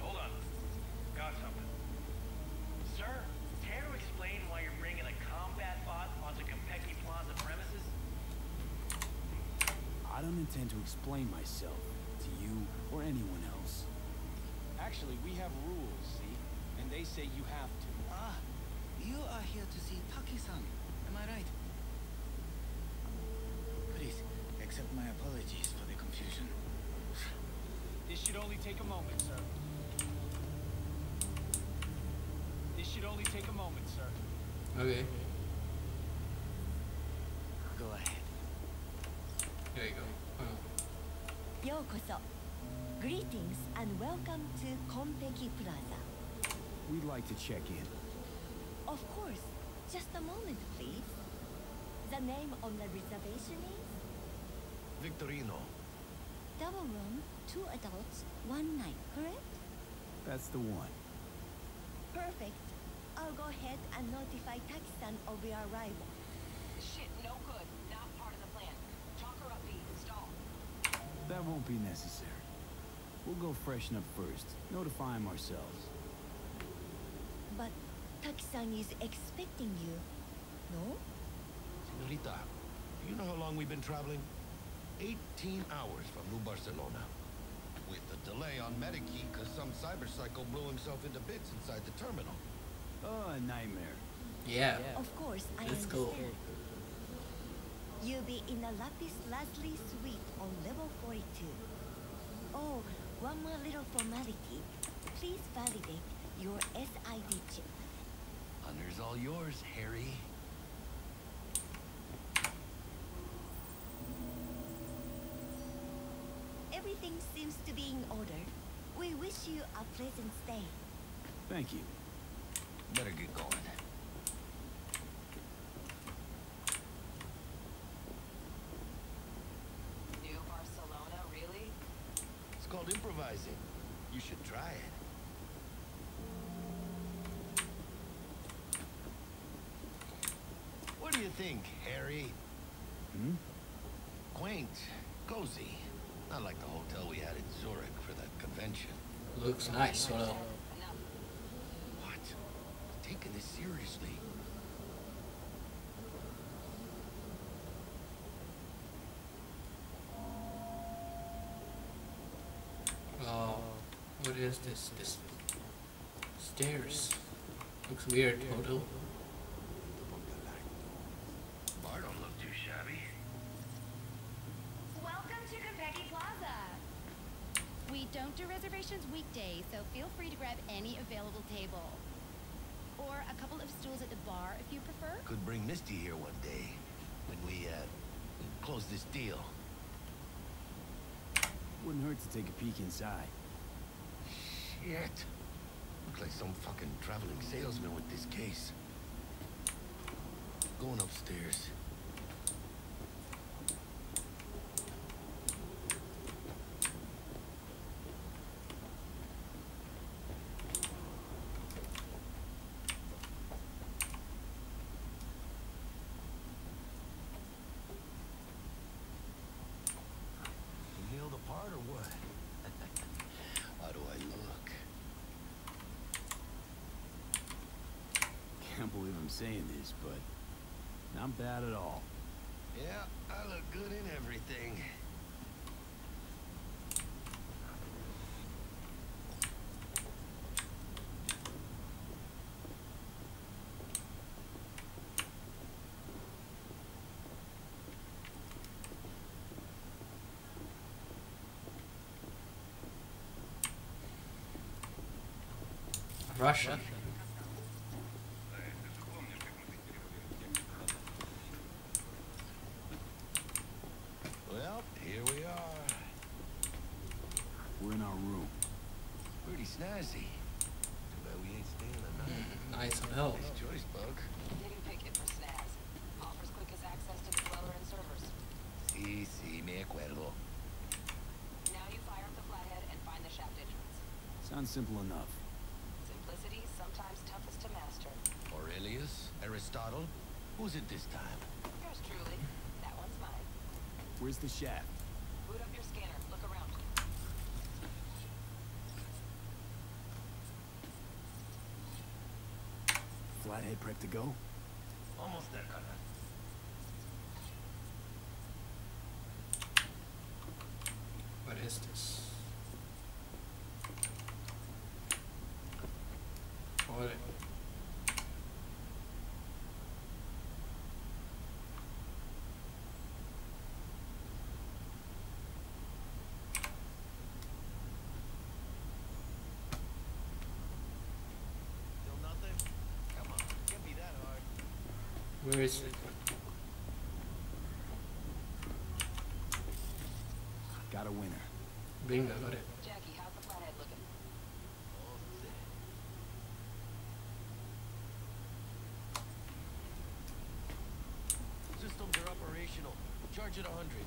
Hold on. Got something. Sir, care to explain why you're bringing a combat bot onto Konpeki Plaza premises?
I don't intend to explain myself to you or anyone else.
Actually, we have rules, see? And they say you have to.
Ah, you are here to see Taki-san. Am I right? Please, accept my apologies for the confusion.
This should only take a moment, sir. This should only take a moment, sir.
Okay,
Go ahead.
there you go. Oh.
Greetings and welcome to Konpeki Plaza.
We'd like to check in.
Of course. Just a moment, please. The name on the reservation is?
Victorino.
Double room, two adults, one night, correct?
That's the one.
Perfect. I'll go ahead and notify Taki-san of your arrival.
Shit, no good. Not part of the plan. Talk her up, Stall.
That won't be necessary. We'll go freshen up first. Notify him ourselves.
But Taki-san is expecting you, no?
Senorita, do you know how long we've been traveling? 18 hours from New Barcelona. With the delay on Medikey because some cyberpsycho blew himself into bits inside the terminal.
Oh, a nightmare.
Yeah.
Of course, I
Let's
understand.
go.
You'll be in a Lapis Lazuli suite on level 42. Oh, one more little formality. Please validate your SID chip.
Honor's all yours, Harry.
everything seems to be in order. We wish you a pleasant stay.
Thank you.
Better get going.
New Barcelona, really?
It's called improvising. You should try it. What do you think, Harry?
Hmm?
Quaint, cozy. Not like the hotel we had in Zurich for that convention.
Looks nice, well.
What? Taking this seriously.
Oh, what is this? This stairs. Looks weird, hotel.
Bar don't look too shabby.
Welcome to Konpeki Plaza. We don't do reservations weekdays, so feel free to grab any available table. Or a couple of stools at the bar if you prefer.
Could bring Misty here one day when we, uh, close this deal.
Wouldn't hurt to take a peek inside.
Look like some fucking traveling salesman with this case. Going upstairs. Nailed apart or what? How do I look?
Can't believe I'm saying this, but not bad at all.
Yeah, I look good in everything.
Russia.
Well, here we are.
We're in our room.
Pretty snazzy. Too bad we ain't staying the night.
Nice and hell.
Nice choice, Bug.
Didn't pick it for snaz. Offers quickest access to the dweller and servers.
Sí, sí, me acuerdo.
Now you fire up the flathead and find the shaft entrance.
Sounds simple enough.
Simplicity, is sometimes toughest to master.
Aurelius? Aristotle? Who's it this time?
Yours truly. That one's mine.
Where's the shaft?
Boot up your scanner. Look around.
Flathead prep to go?
Almost there,
Where is it?
Got a winner.
Bingo, got it.
Jackie, how's the planet looking?
Systems are operational. Charge it
100.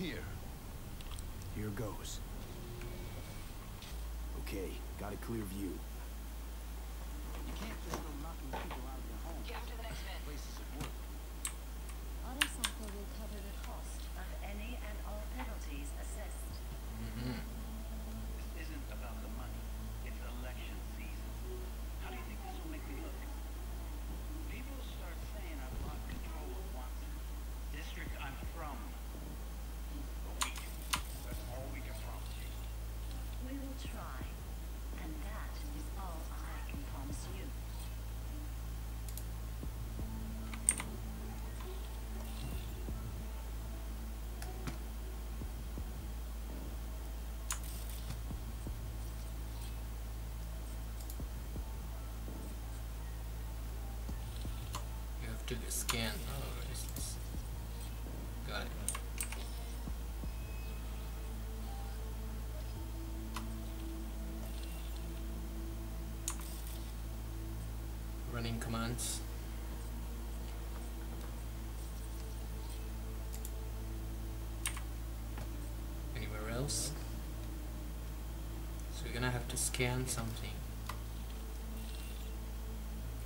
Here.
Here goes. Okay, got a clear view.
You can't just go knocking people out of their homes.
Get him to the next vent.
Places of work.
Auto sample will cover the cost of any and all penalties assessed.
This isn't about the money. It's election season. How do you think this will make me look? People start saying I've lost control of Watson. District I'm from. But we can. That's all we can promise you.
We will try, and that is all I can promise you.
To scan. Oh? Got it. Running commands. Anywhere else? So we're gonna have to scan something.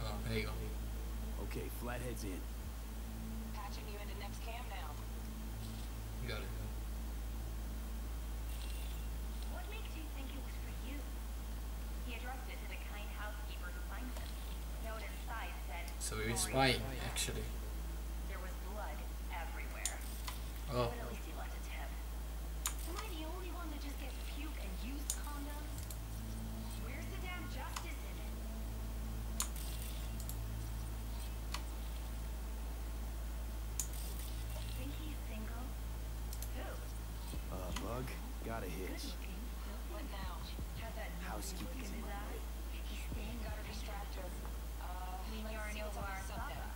Oh, there you go.
Okay, Flathead's in.
Patching you into next cam now.
Got it.
What makes you think it was for you? He addressed it to the kind housekeeper who finds him. Note inside said,
So we're spying, actually.
There was blood everywhere.
Oh,
But at least he left a tip. Am I the only one that just gets puke and used condoms? Where's the damn justice in it? Think he's single? Who?
Uh, Bug, got a hitch.
What now?
Has that
Housekeeping's in
in
my
eye? He's staying
Gotta distract. Uh,
Mean you're
see
an
what's on
Ilvar
the subnet.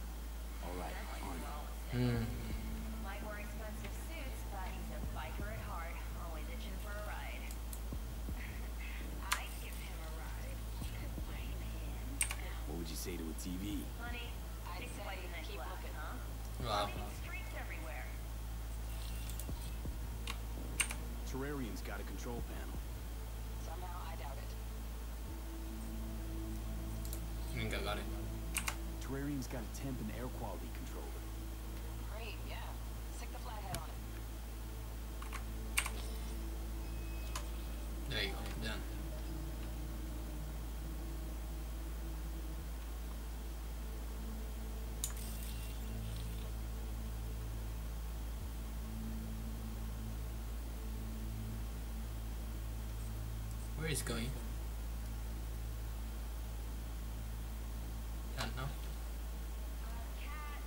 All right, on
hmm.
Might wear expensive suits, but he's a biker at heart, always itching for a ride. I'd give him a ride.
What would you say to a TV?
Honey,
I'd
it's
say keep looking.
huh?
Wow.
Terrarium's got a control panel.
Somehow I doubt it.
think I got it.
Terrarium's got a temp and air quality controller.
Great, yeah. Stick the flathead on it.
There you go. Done. Where is going? Don't know.
Cat,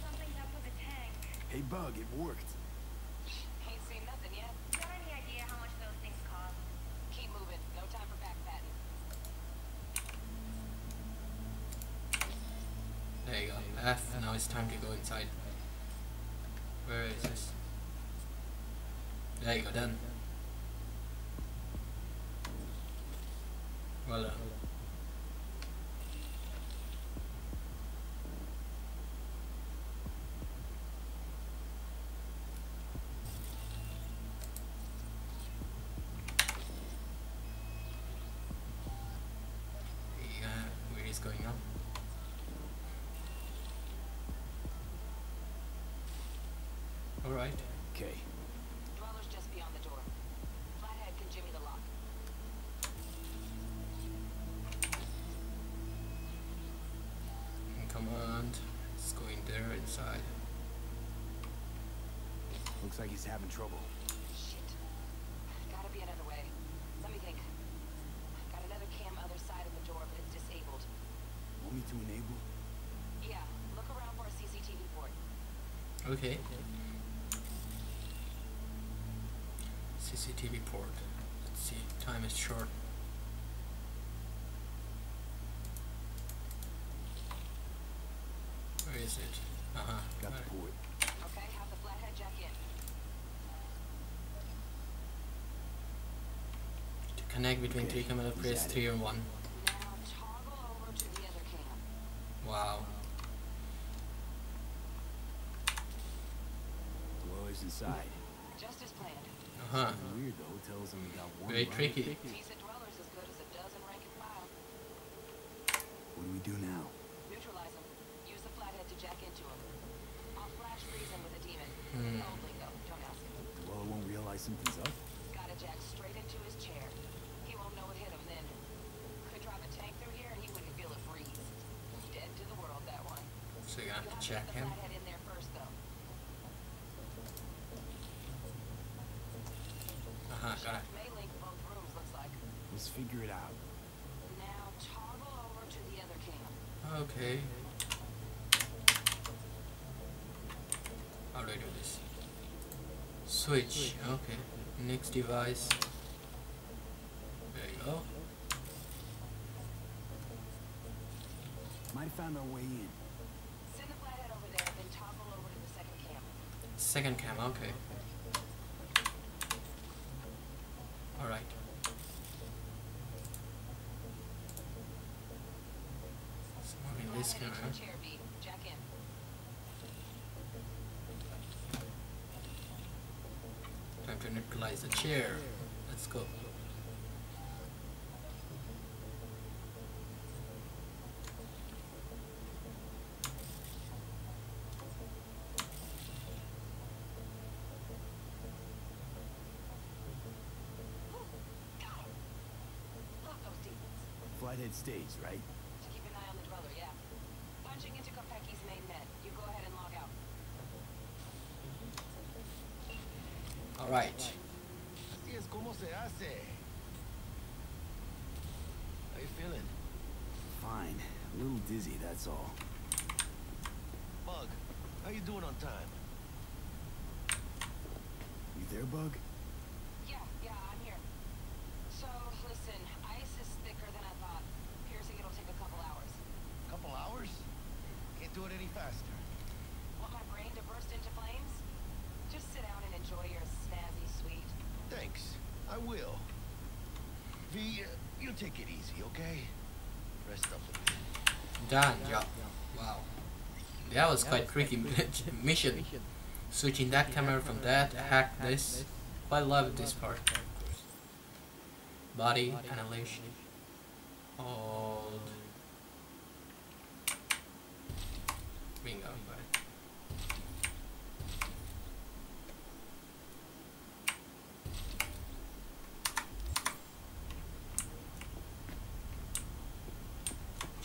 something's up with the tank.
Hey, Bug, it worked.
Ain't seen nothing yet.
Got any idea how much those things cost?
Keep moving. No time for backpatting.
There you go. F. Now it's time to go inside. Where is this? There you go. Done. Well done. Going there inside.
Looks like he's having trouble.
Shit. Gotta be another way. Let me think. Got another cam other side of the door, but it's disabled.
Want me to enable?
Yeah, look around for a CCTV port.
Okay. CCTV port. Let's see. Time is short. Where is it? Uh huh.
Got the port.
Okay, have the flathead jack in.
To connect between
Okay,
three cameras,
he's
press
at
three and one.
Now toggle over to the other cam.
Wow.
Dweller's inside.
Just as planned.
Uh huh.
Weird, the hotel's only got one.
Very tricky.
Piece of dweller's as good as a dozen rank and file.
What do we do now?
Neutralize him. Use the flathead to jack into him. I'll flash freeze him with a demon.
Hmm.
Old lingo, don't ask.
Dweller won't realize something's up.
Gotta jack straight into his chair. He won't know it hit him then. Could drive a tank through here and he wouldn't feel it freeze. Dead to the world, that one.
So you have to check him.
flathead in there first, though.
Uh huh. Got it.
May link both rooms, looks like.
Let's figure it out.
Now toggle over to the other cam.
Okay. How do I do this? Switch. Okay. Next device. There you go.
Might have found our way in.
Second cam, okay. Alright. Someone in this camera.
Chair B. Jack in.
Time to neutralize the chair. Let's go.
Lock those demons.
Flathead stage, right?
Keep an eye on the dweller, yeah. Punching into Konpeki's main net. You go ahead and log out.
Alright.
Así es como se hace. How you feeling?
Fine. A little dizzy, that's all.
Bug, how you doing on time?
You there, Bug?
Yeah, yeah, I'm here. So, listen, ice is thicker than I thought. Piercing it'll take a couple hours.
Couple hours? Can't do it any faster.
Want my brain to burst into flames? Just sit down and enjoy your snazzy suite.
Thanks. I will. V, uh, you take it easy, okay? Rest up a bit.
Done job. Wow. That was quite tricky mission. Switching that camera from that, hack this. I love this part. Body annihilation. Hold. Bingo.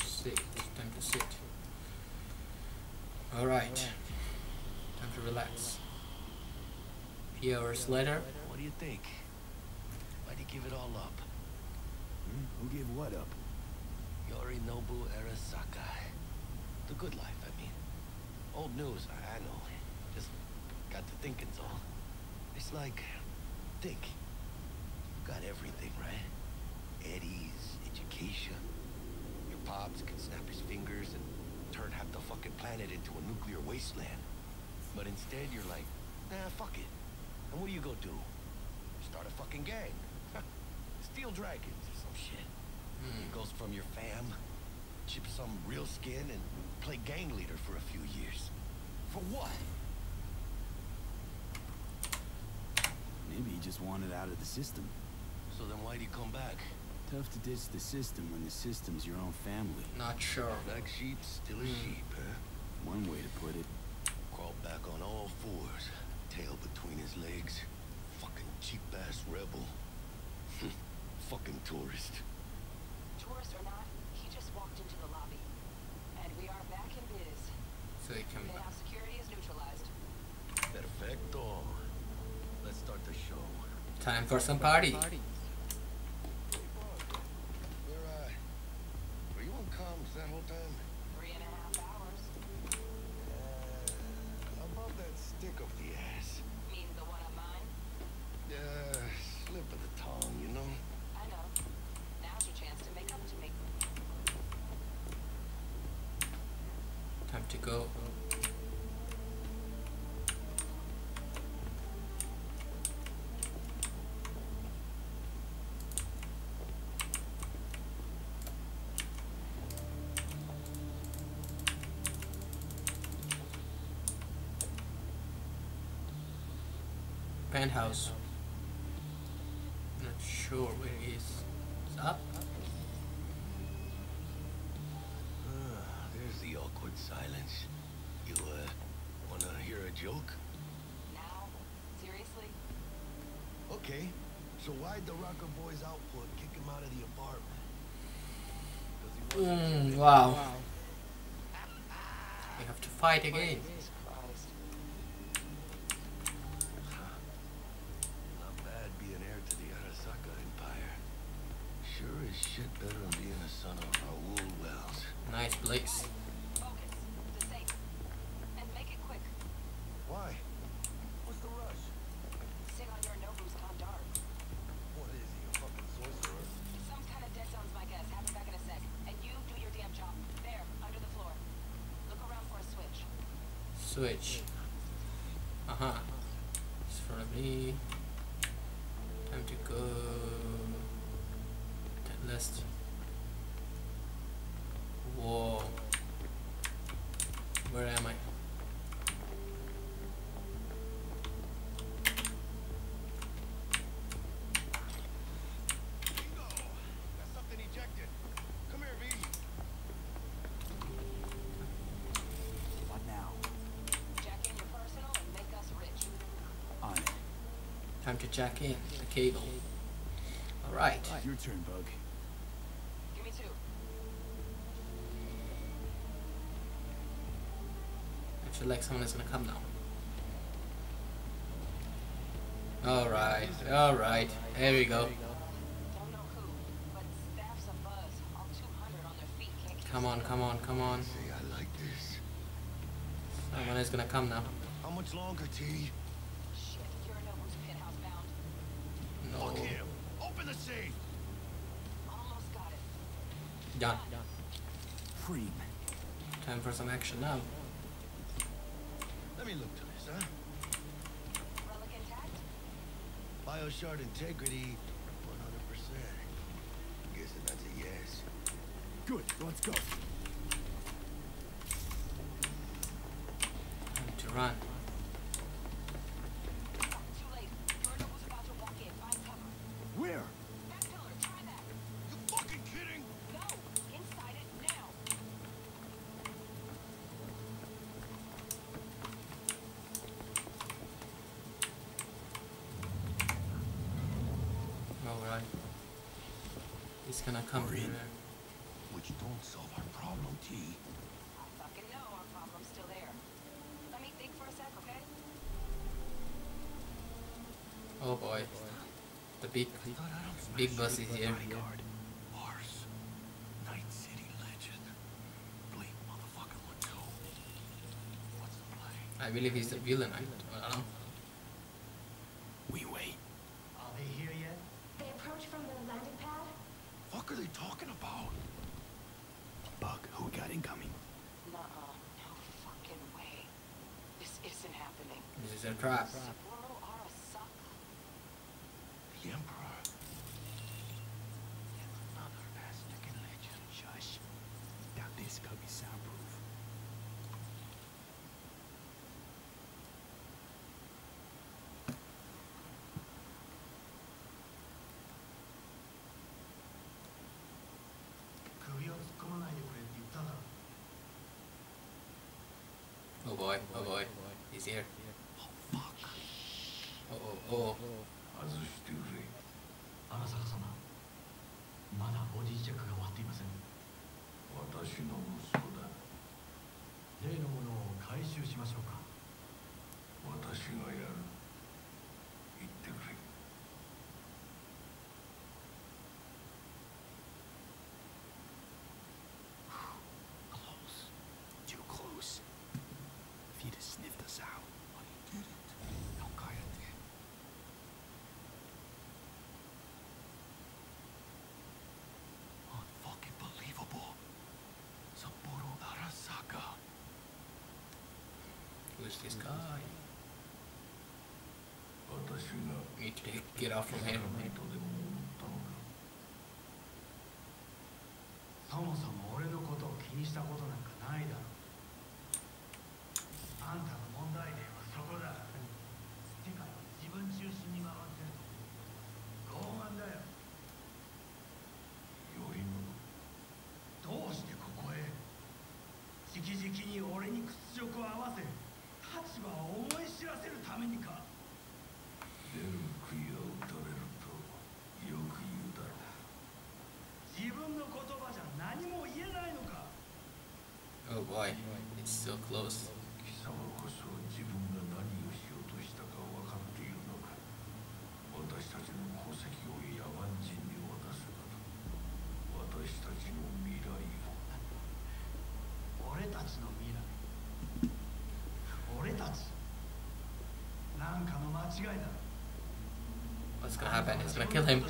Sit. Time to sit. Alright. Time to relax. Few hours later.
What do you think? Why'd you give it all up?
Hmm? Who gave what up?
Yorinobu Arasaka. The good life, I mean. Old news, I, I know. Just got to thinking, all. It's like, think. You got everything, right? Eddie's, education. Your pops can snap his fingers and turn half the fucking planet into a nuclear wasteland. But instead, you're like, nah, fuck it. And what do you go do? Start a fucking gang. Steel Dragons or some shit. Hmm. He goes from your fam, chip some real skin, and play gang leader for a few years. For what?
Maybe he just wanted out of the system.
So then why'd he come back?
Tough to ditch the system when the system's your own family.
Not sure.
Black sheep, still a hmm. sheep, huh?
One way to put it.
Crawled back on all fours, tail between his legs. Fucking cheap-ass rebel. Fucking tourist.
Tourist or not, he just walked into the lobby. And we are back in biz.
So he can
Now security is neutralized.
Perfecto. Let's start the show.
Time for some party.
Where, uh, were you on comms that whole time?
Three and a half hours.
Uh, about that stick up the ass.
Mean the one of mine?
Uh, slip of the tongue, you know?
I know. Now's your chance to make up to me.
Time to go. Penthouse. Not sure where it is. It's up.
Ah, there's the awkward silence. You, uh, wanna hear a joke?
Now? Seriously?
Okay. So why'd the Rocker Boys output kick him out of the apartment? he wasn't
Mm, wow. We have to fight again.
Not bad being heir to the Arasaka Empire. Sure as shit better than being a son of Raoul Welles.
Nice place.
Focus. The safe. And make it quick.
Why? What's the rush?
Sit on your Nobu's Kandar.
What is he, a fucking sorcerer?
Some kind of dead zone's my guess. Have him back in a sec. And you do your damn job. There, under the floor. Look around for a switch.
Switch. Uh Uh-huh. It's in front of me. Time to go. That list. Whoa. Where am I?
Bingo! Got something ejected. Come here, V.
What now?
Jack in your personal and make us rich.
On it.
Time to jack in the cable. Alright.
Your turn, Bug.
I feel like someone is gonna come now. Alright, alright. There we go.
Don't know who, but staff's a buzz. All 200 on their feet can't keep
Come on, come on, come on.
Say I like this.
Someone is gonna come now.
How much longer, T?
Shit, Yorinobu's penthouse bound.
No.
Fuck him. Open the safe.
Almost got it.
Done.
Cream.
Time for some action now.
Me look to huh?
Relic intact?
Bioshard integrity, 100%. Guessing that's a yes.
Good. Let's go.
Time to run.
Too late. Yorinobu's about to walk in. Find cover.
Where?
Back pillar, try that.
You fucking kidding?
No! Inside it now!
Alright. He's gonna come
We're in.
here.
Which don't solve our problem, T.
I fucking know our problem's still there. Let me think for a sec, okay?
Oh boy. The big big boss is here.
Mars. Night City legend. Blake motherfucker. What's the play?
I believe he's the villain. I I don't know.
We wait.
Are they here yet?
They approach from the landing pad.
Fuck are they talking about?
Bug, who we got incoming?
Nuh-uh. No fucking way. This isn't happening.
This is a trap.
Saburo Arasaka.
The Emperor. Another Aztecan legend.
Shush. Doubt this could be soundproof.
Oh boy, oh boy. He's here.
Oh, fuck.
Oh oh oh. Need to take, get off from him.
そもそも俺のことを気にしたことなんかないだろ。あんたの問題点はそこだ。世界は自分中心に回ってる傲慢だよ。
よりも。
どうしてここへ。直々に俺に屈辱を合わせ立場を思い知らせるためにか
出る杭は打たれるとよく言うだろう。
自分の言葉じゃ何も言えないのか
Oh boy. It's so close.
貴様こそ自分が何をしようとしたか分かっているのか私たちの宝石を野蛮人に渡すなど私たちの未来を
俺たちの
What's gonna happen? He's gonna kill him.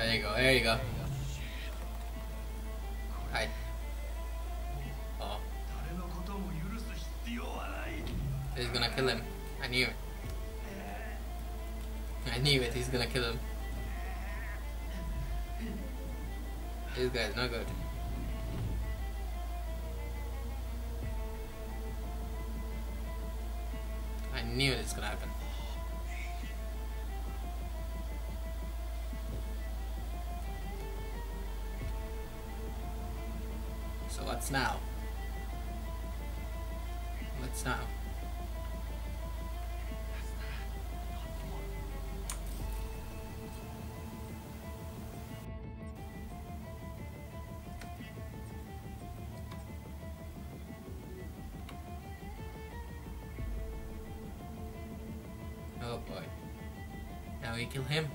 There you go, there you go. Hi. Oh. He's gonna kill him. I knew it. I knew it, he's gonna kill him. This guy's not good. Let's now. Let's now. Oh boy. Now we kill him.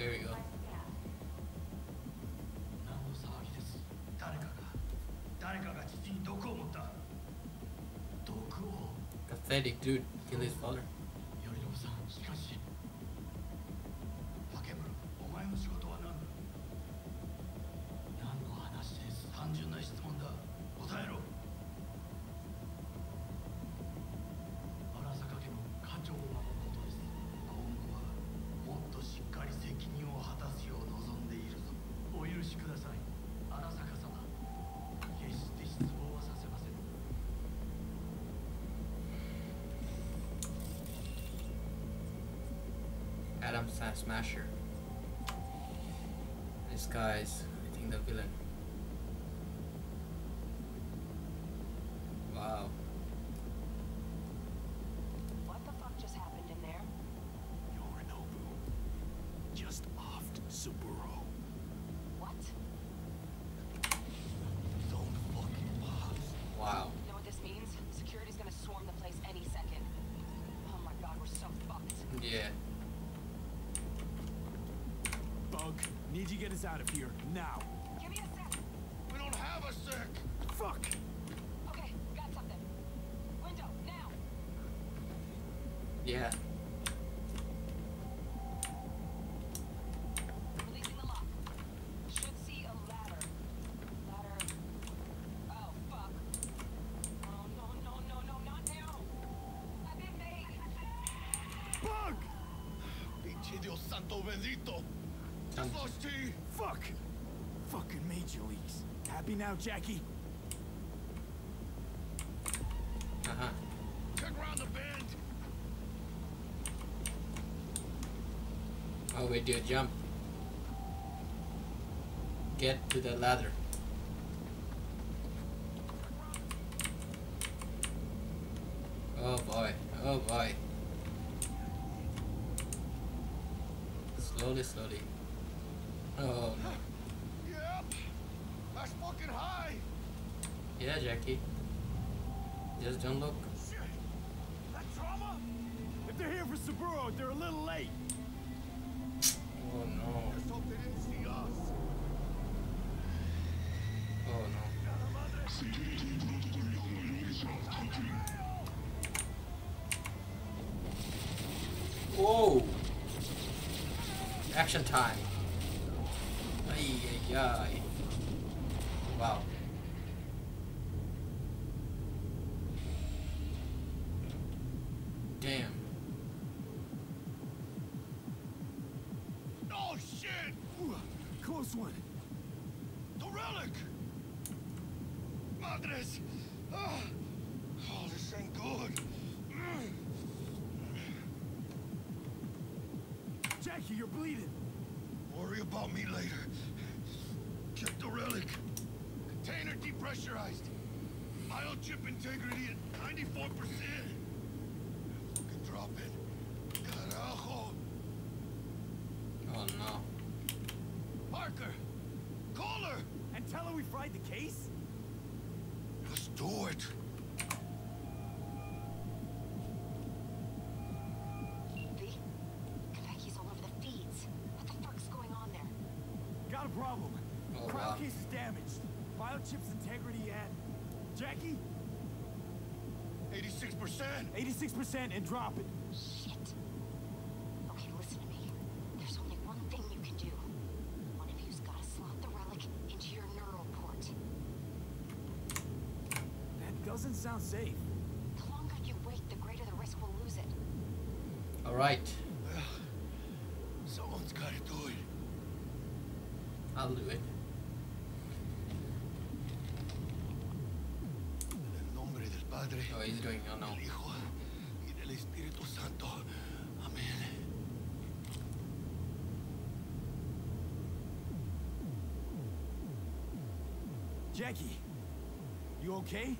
There we go. Pathetic dude, kill his father. Smasher. This guy's, I think, the villain.
out of here now.
Give me a sec.
We don't have a sec.
Fuck.
Okay, got something. Window now.
Yeah.
Oh, fuck. Oh,
Pinche Dios santo bendito. Frosty.
Fuck! Fucking major leagues. Happy now, Jackie?
Uh-huh.
Cut around the bend.
Oh, we do a jump. Get to the ladder. Action time. Ay, ay, ay.
integrity at 94%. Fucking drop it. Carajo.
Oh no.
Parker! Call her!
And tell her we fried the case?
Let's do it.
problem.
Oh,
crown
wow.
case is damaged. Biochip's integrity at... Jackie,
86%?
86% and drop it. Jackie, you okay?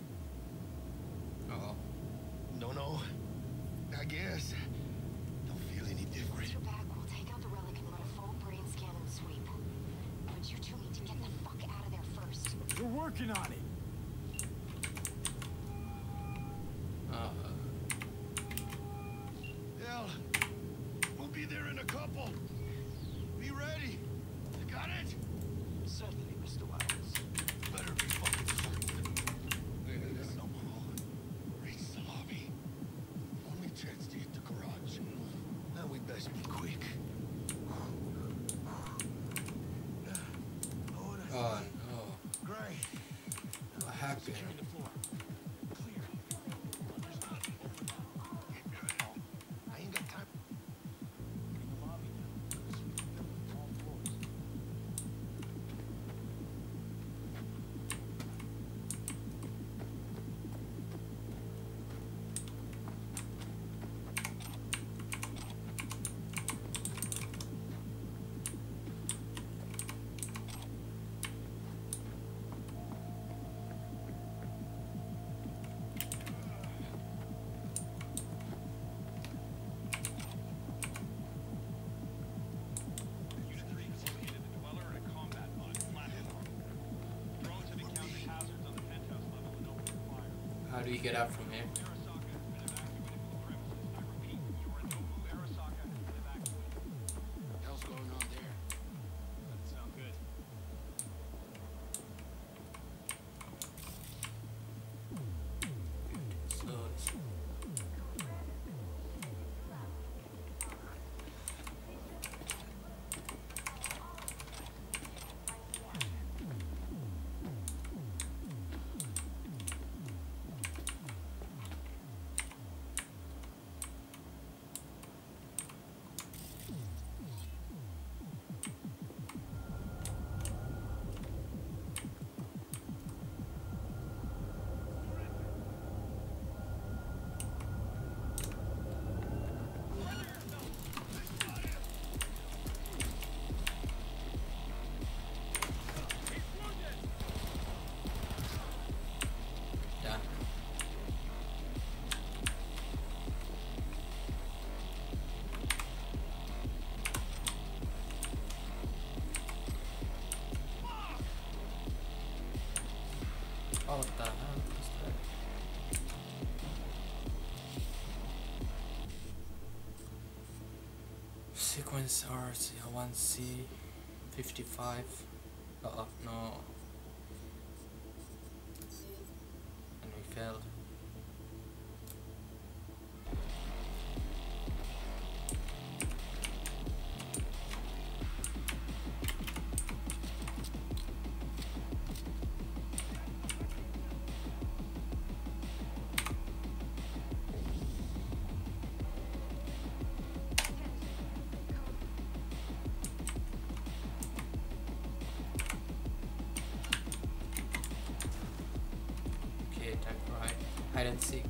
How do you get out from here? Oh, what the hell is that? Sequence RC1C55. Uh, uh-uh, no, hide, and seek.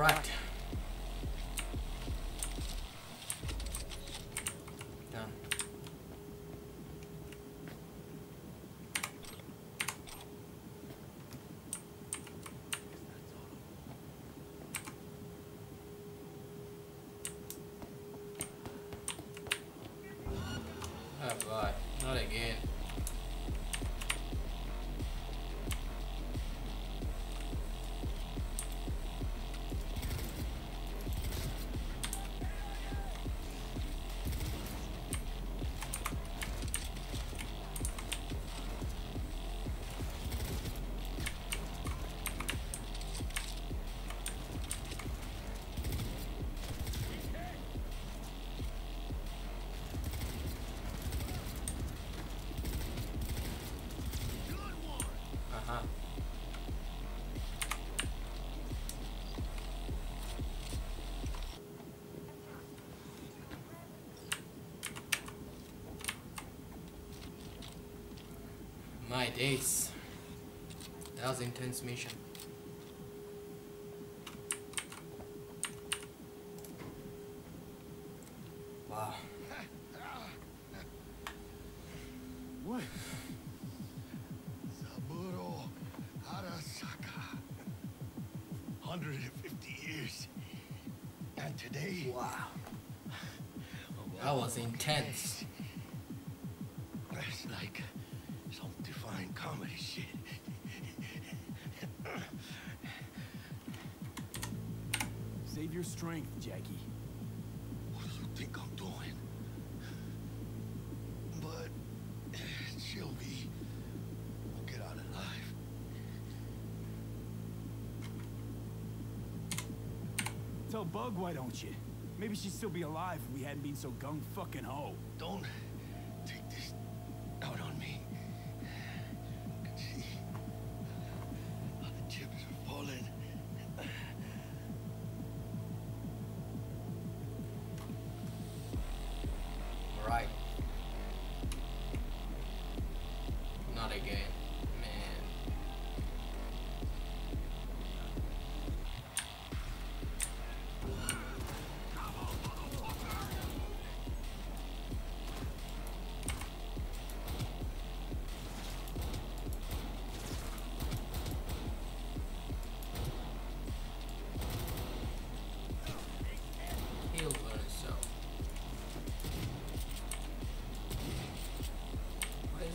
Right. Done. Oh boy, not again. My days. That was intense mission. Wow.
What?
Saburo Arasaka. 150 years. And today...
Wow. That was intense.
Strength, Jackie.
What do you think I'm doing? But she'll be. We'll get out alive.
Tell Bug, why don't you? Maybe she'd still be alive if we hadn't been so gung fucking ho.
Don't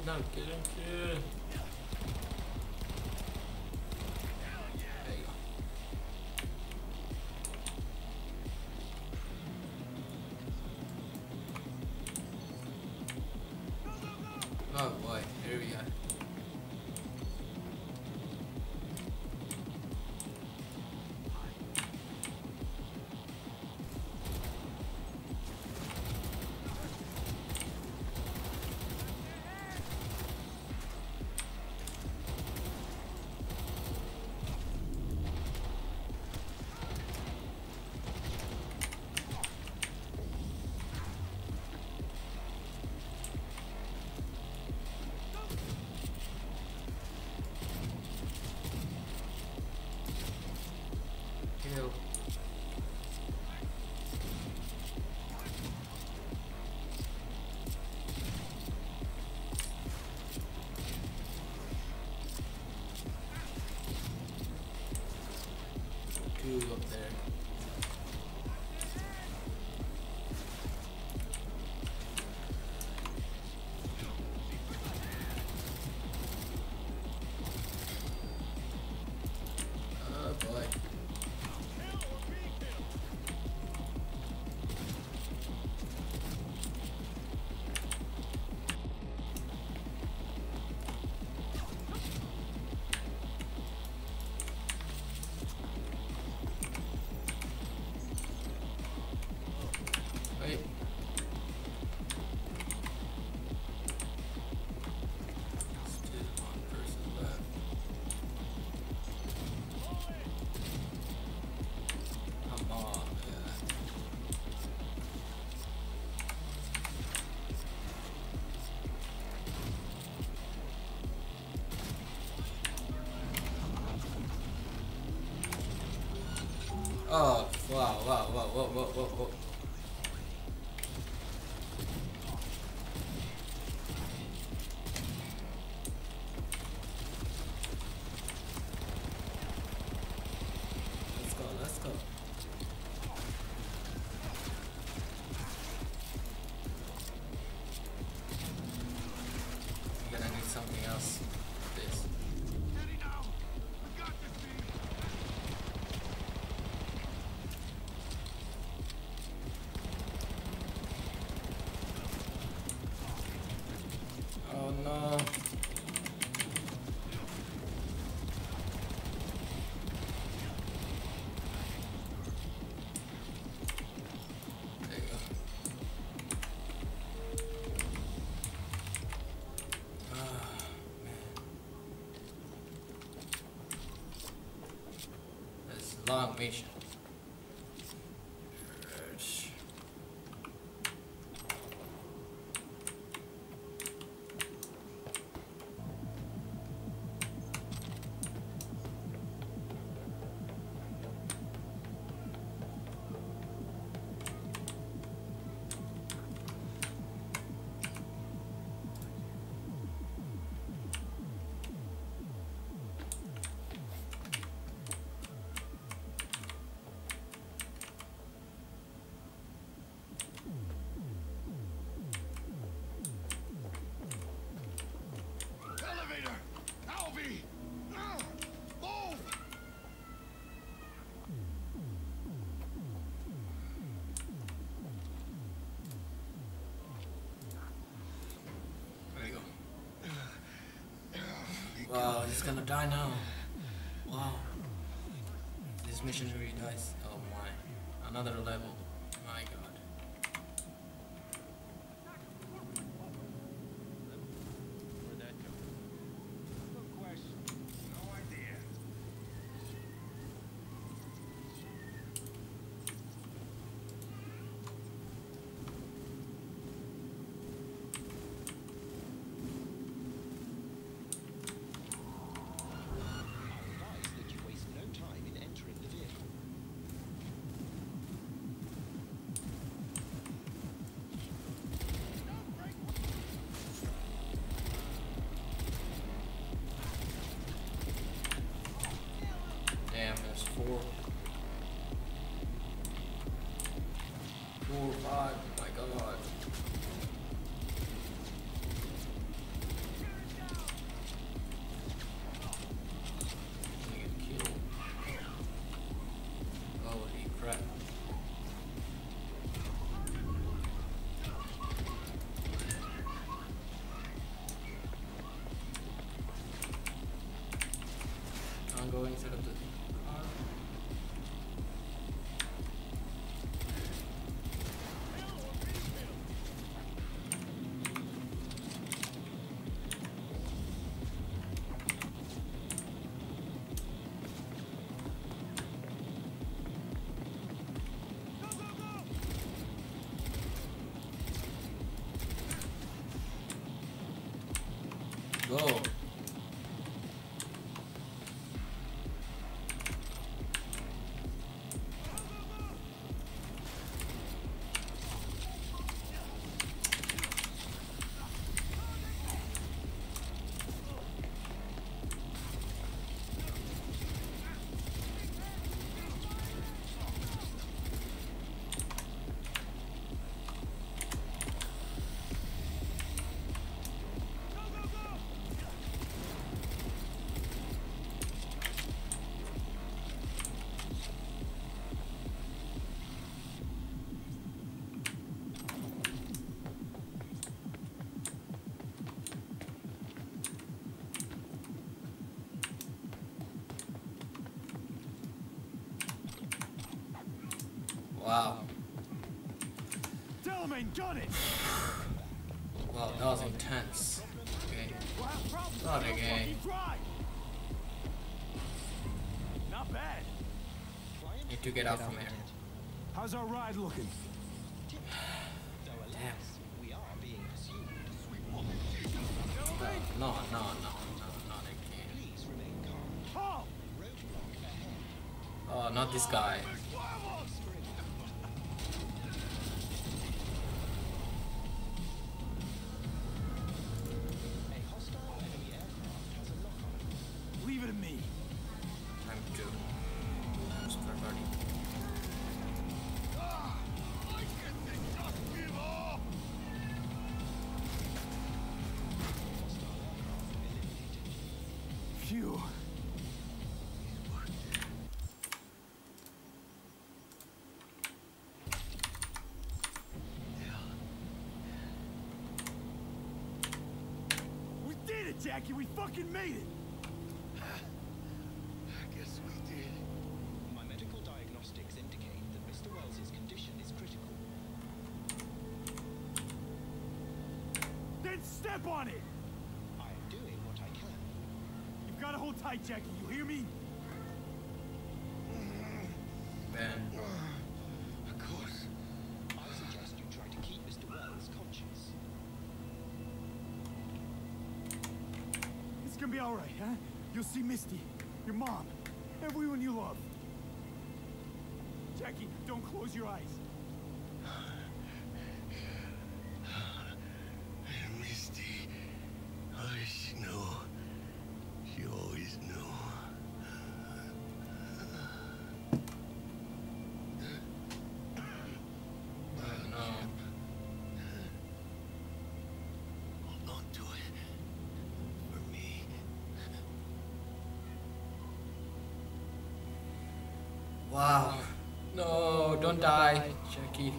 Is not getting Ew. Two up there. Oh, wow, wow, wow, wow, wow, wow. Long mission. He's gonna die now. Wow. This mission really dies. Oh my. Another level.
Delamain, got it!
Wow, that was intense. Okay. Not again.
Not bad.
Need to get out from here.
How's our ride looking?
Damn.
We are being pursued.
No, no, no, no, not again.
Please remain calm. Roadblock ahead.
Oh, not this guy.
Jackie, we fucking made it!
I guess we did.
My medical diagnostics indicate that Mr. Welles's condition is critical.
Then step on it!
I am doing what I can.
You've got to hold tight, Jackie, you hear me? Be alright, huh? You'll see Misty, your mom, everyone you love. Jackie, don't close your eyes.
Misty. Oh, she knew. She always knew.
Oh no.
Hold on to it. For me.
Wow. No, don't die, Jackie.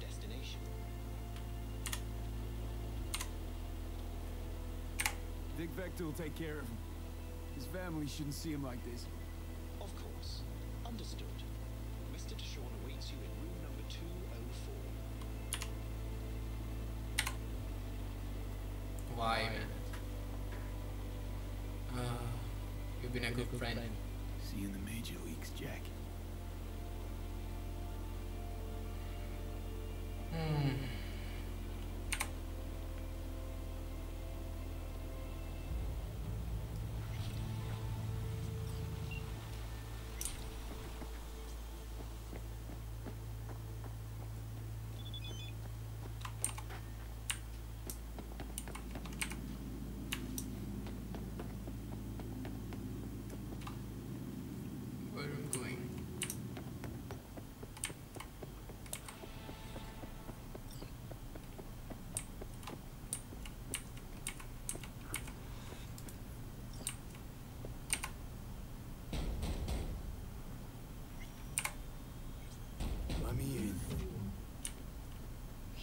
Destination.
Vik Vektor will take care of him. His family shouldn't see him like this.
Of course. Understood. Mr. DeShawn awaits you in room number 204.
Why, man? Uh, you've been a good friend.
See you in the major leagues, Jack.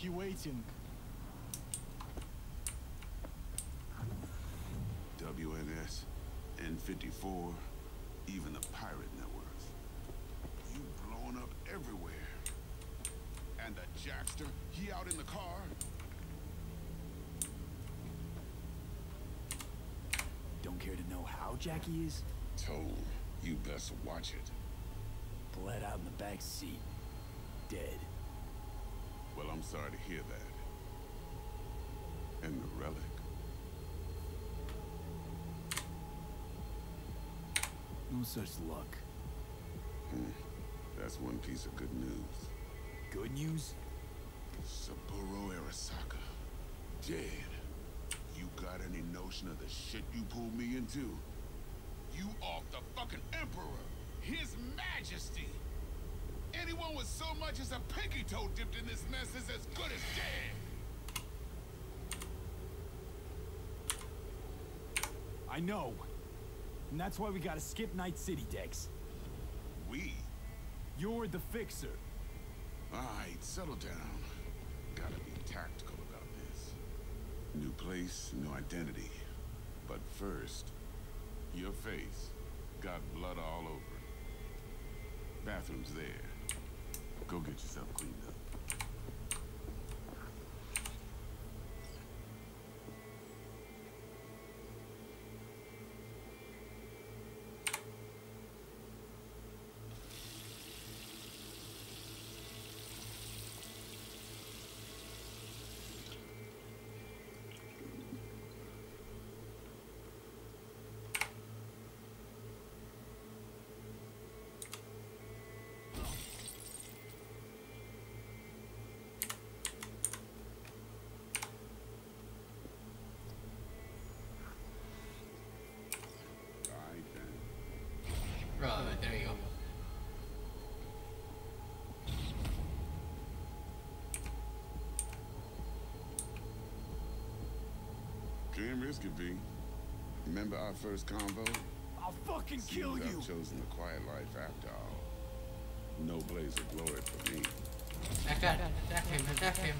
He waiting.
WNS, N54, even the pirate networks. You blowing up everywhere. And the Jackster, he out in the car?
Don't care to know how Jackie is?
Told, you best watch it.
Bled out in the back seat. Dead.
Well, I'm sorry to hear that. And the relic.
No such luck.
Hmm. That's one piece of good news.
Good news?
Saburo Arasaka. Dead. You got any notion of the shit you pulled me into? You off the fucking Emperor! His Majesty! Anyone with so much as a pinky toe dipped in this mess is as good as dead!
I know. And that's why we gotta skip Night City, Dex.
We?
You're the fixer.
Alright, settle down. Gotta be tactical about this. New place, new identity. But first, your face got blood all over it. Bathroom's there. Go get yourself cleaned up. front of. There you go. Glamorous could be. Remember our first combo?
I'll fucking
Seems
kill I've you.
I've chosen the quiet life after all. No blaze of glory for me.
Attack him! Attack him! Attack him!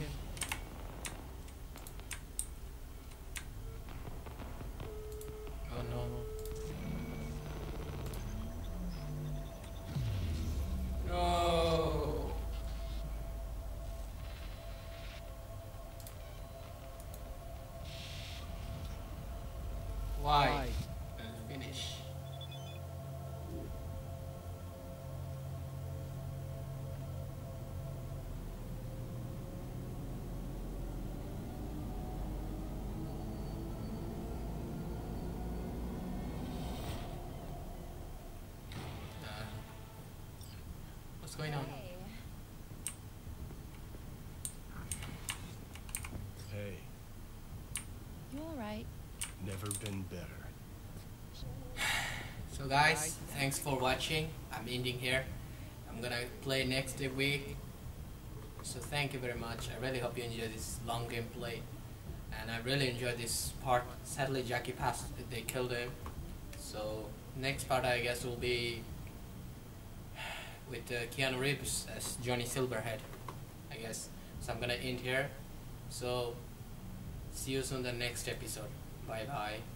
Never been better.
So guys, thanks for watching. I'm ending here. I'm gonna play next week. So thank you very much. I really hope you enjoy this long gameplay. And I really enjoyed this part. Sadly Jackie passed, they killed him. So next part I guess will be with uh, Keanu Reeves as Johnny Silverhand. I guess. So I'm gonna end here. So see you soon the next episode. Bye bye.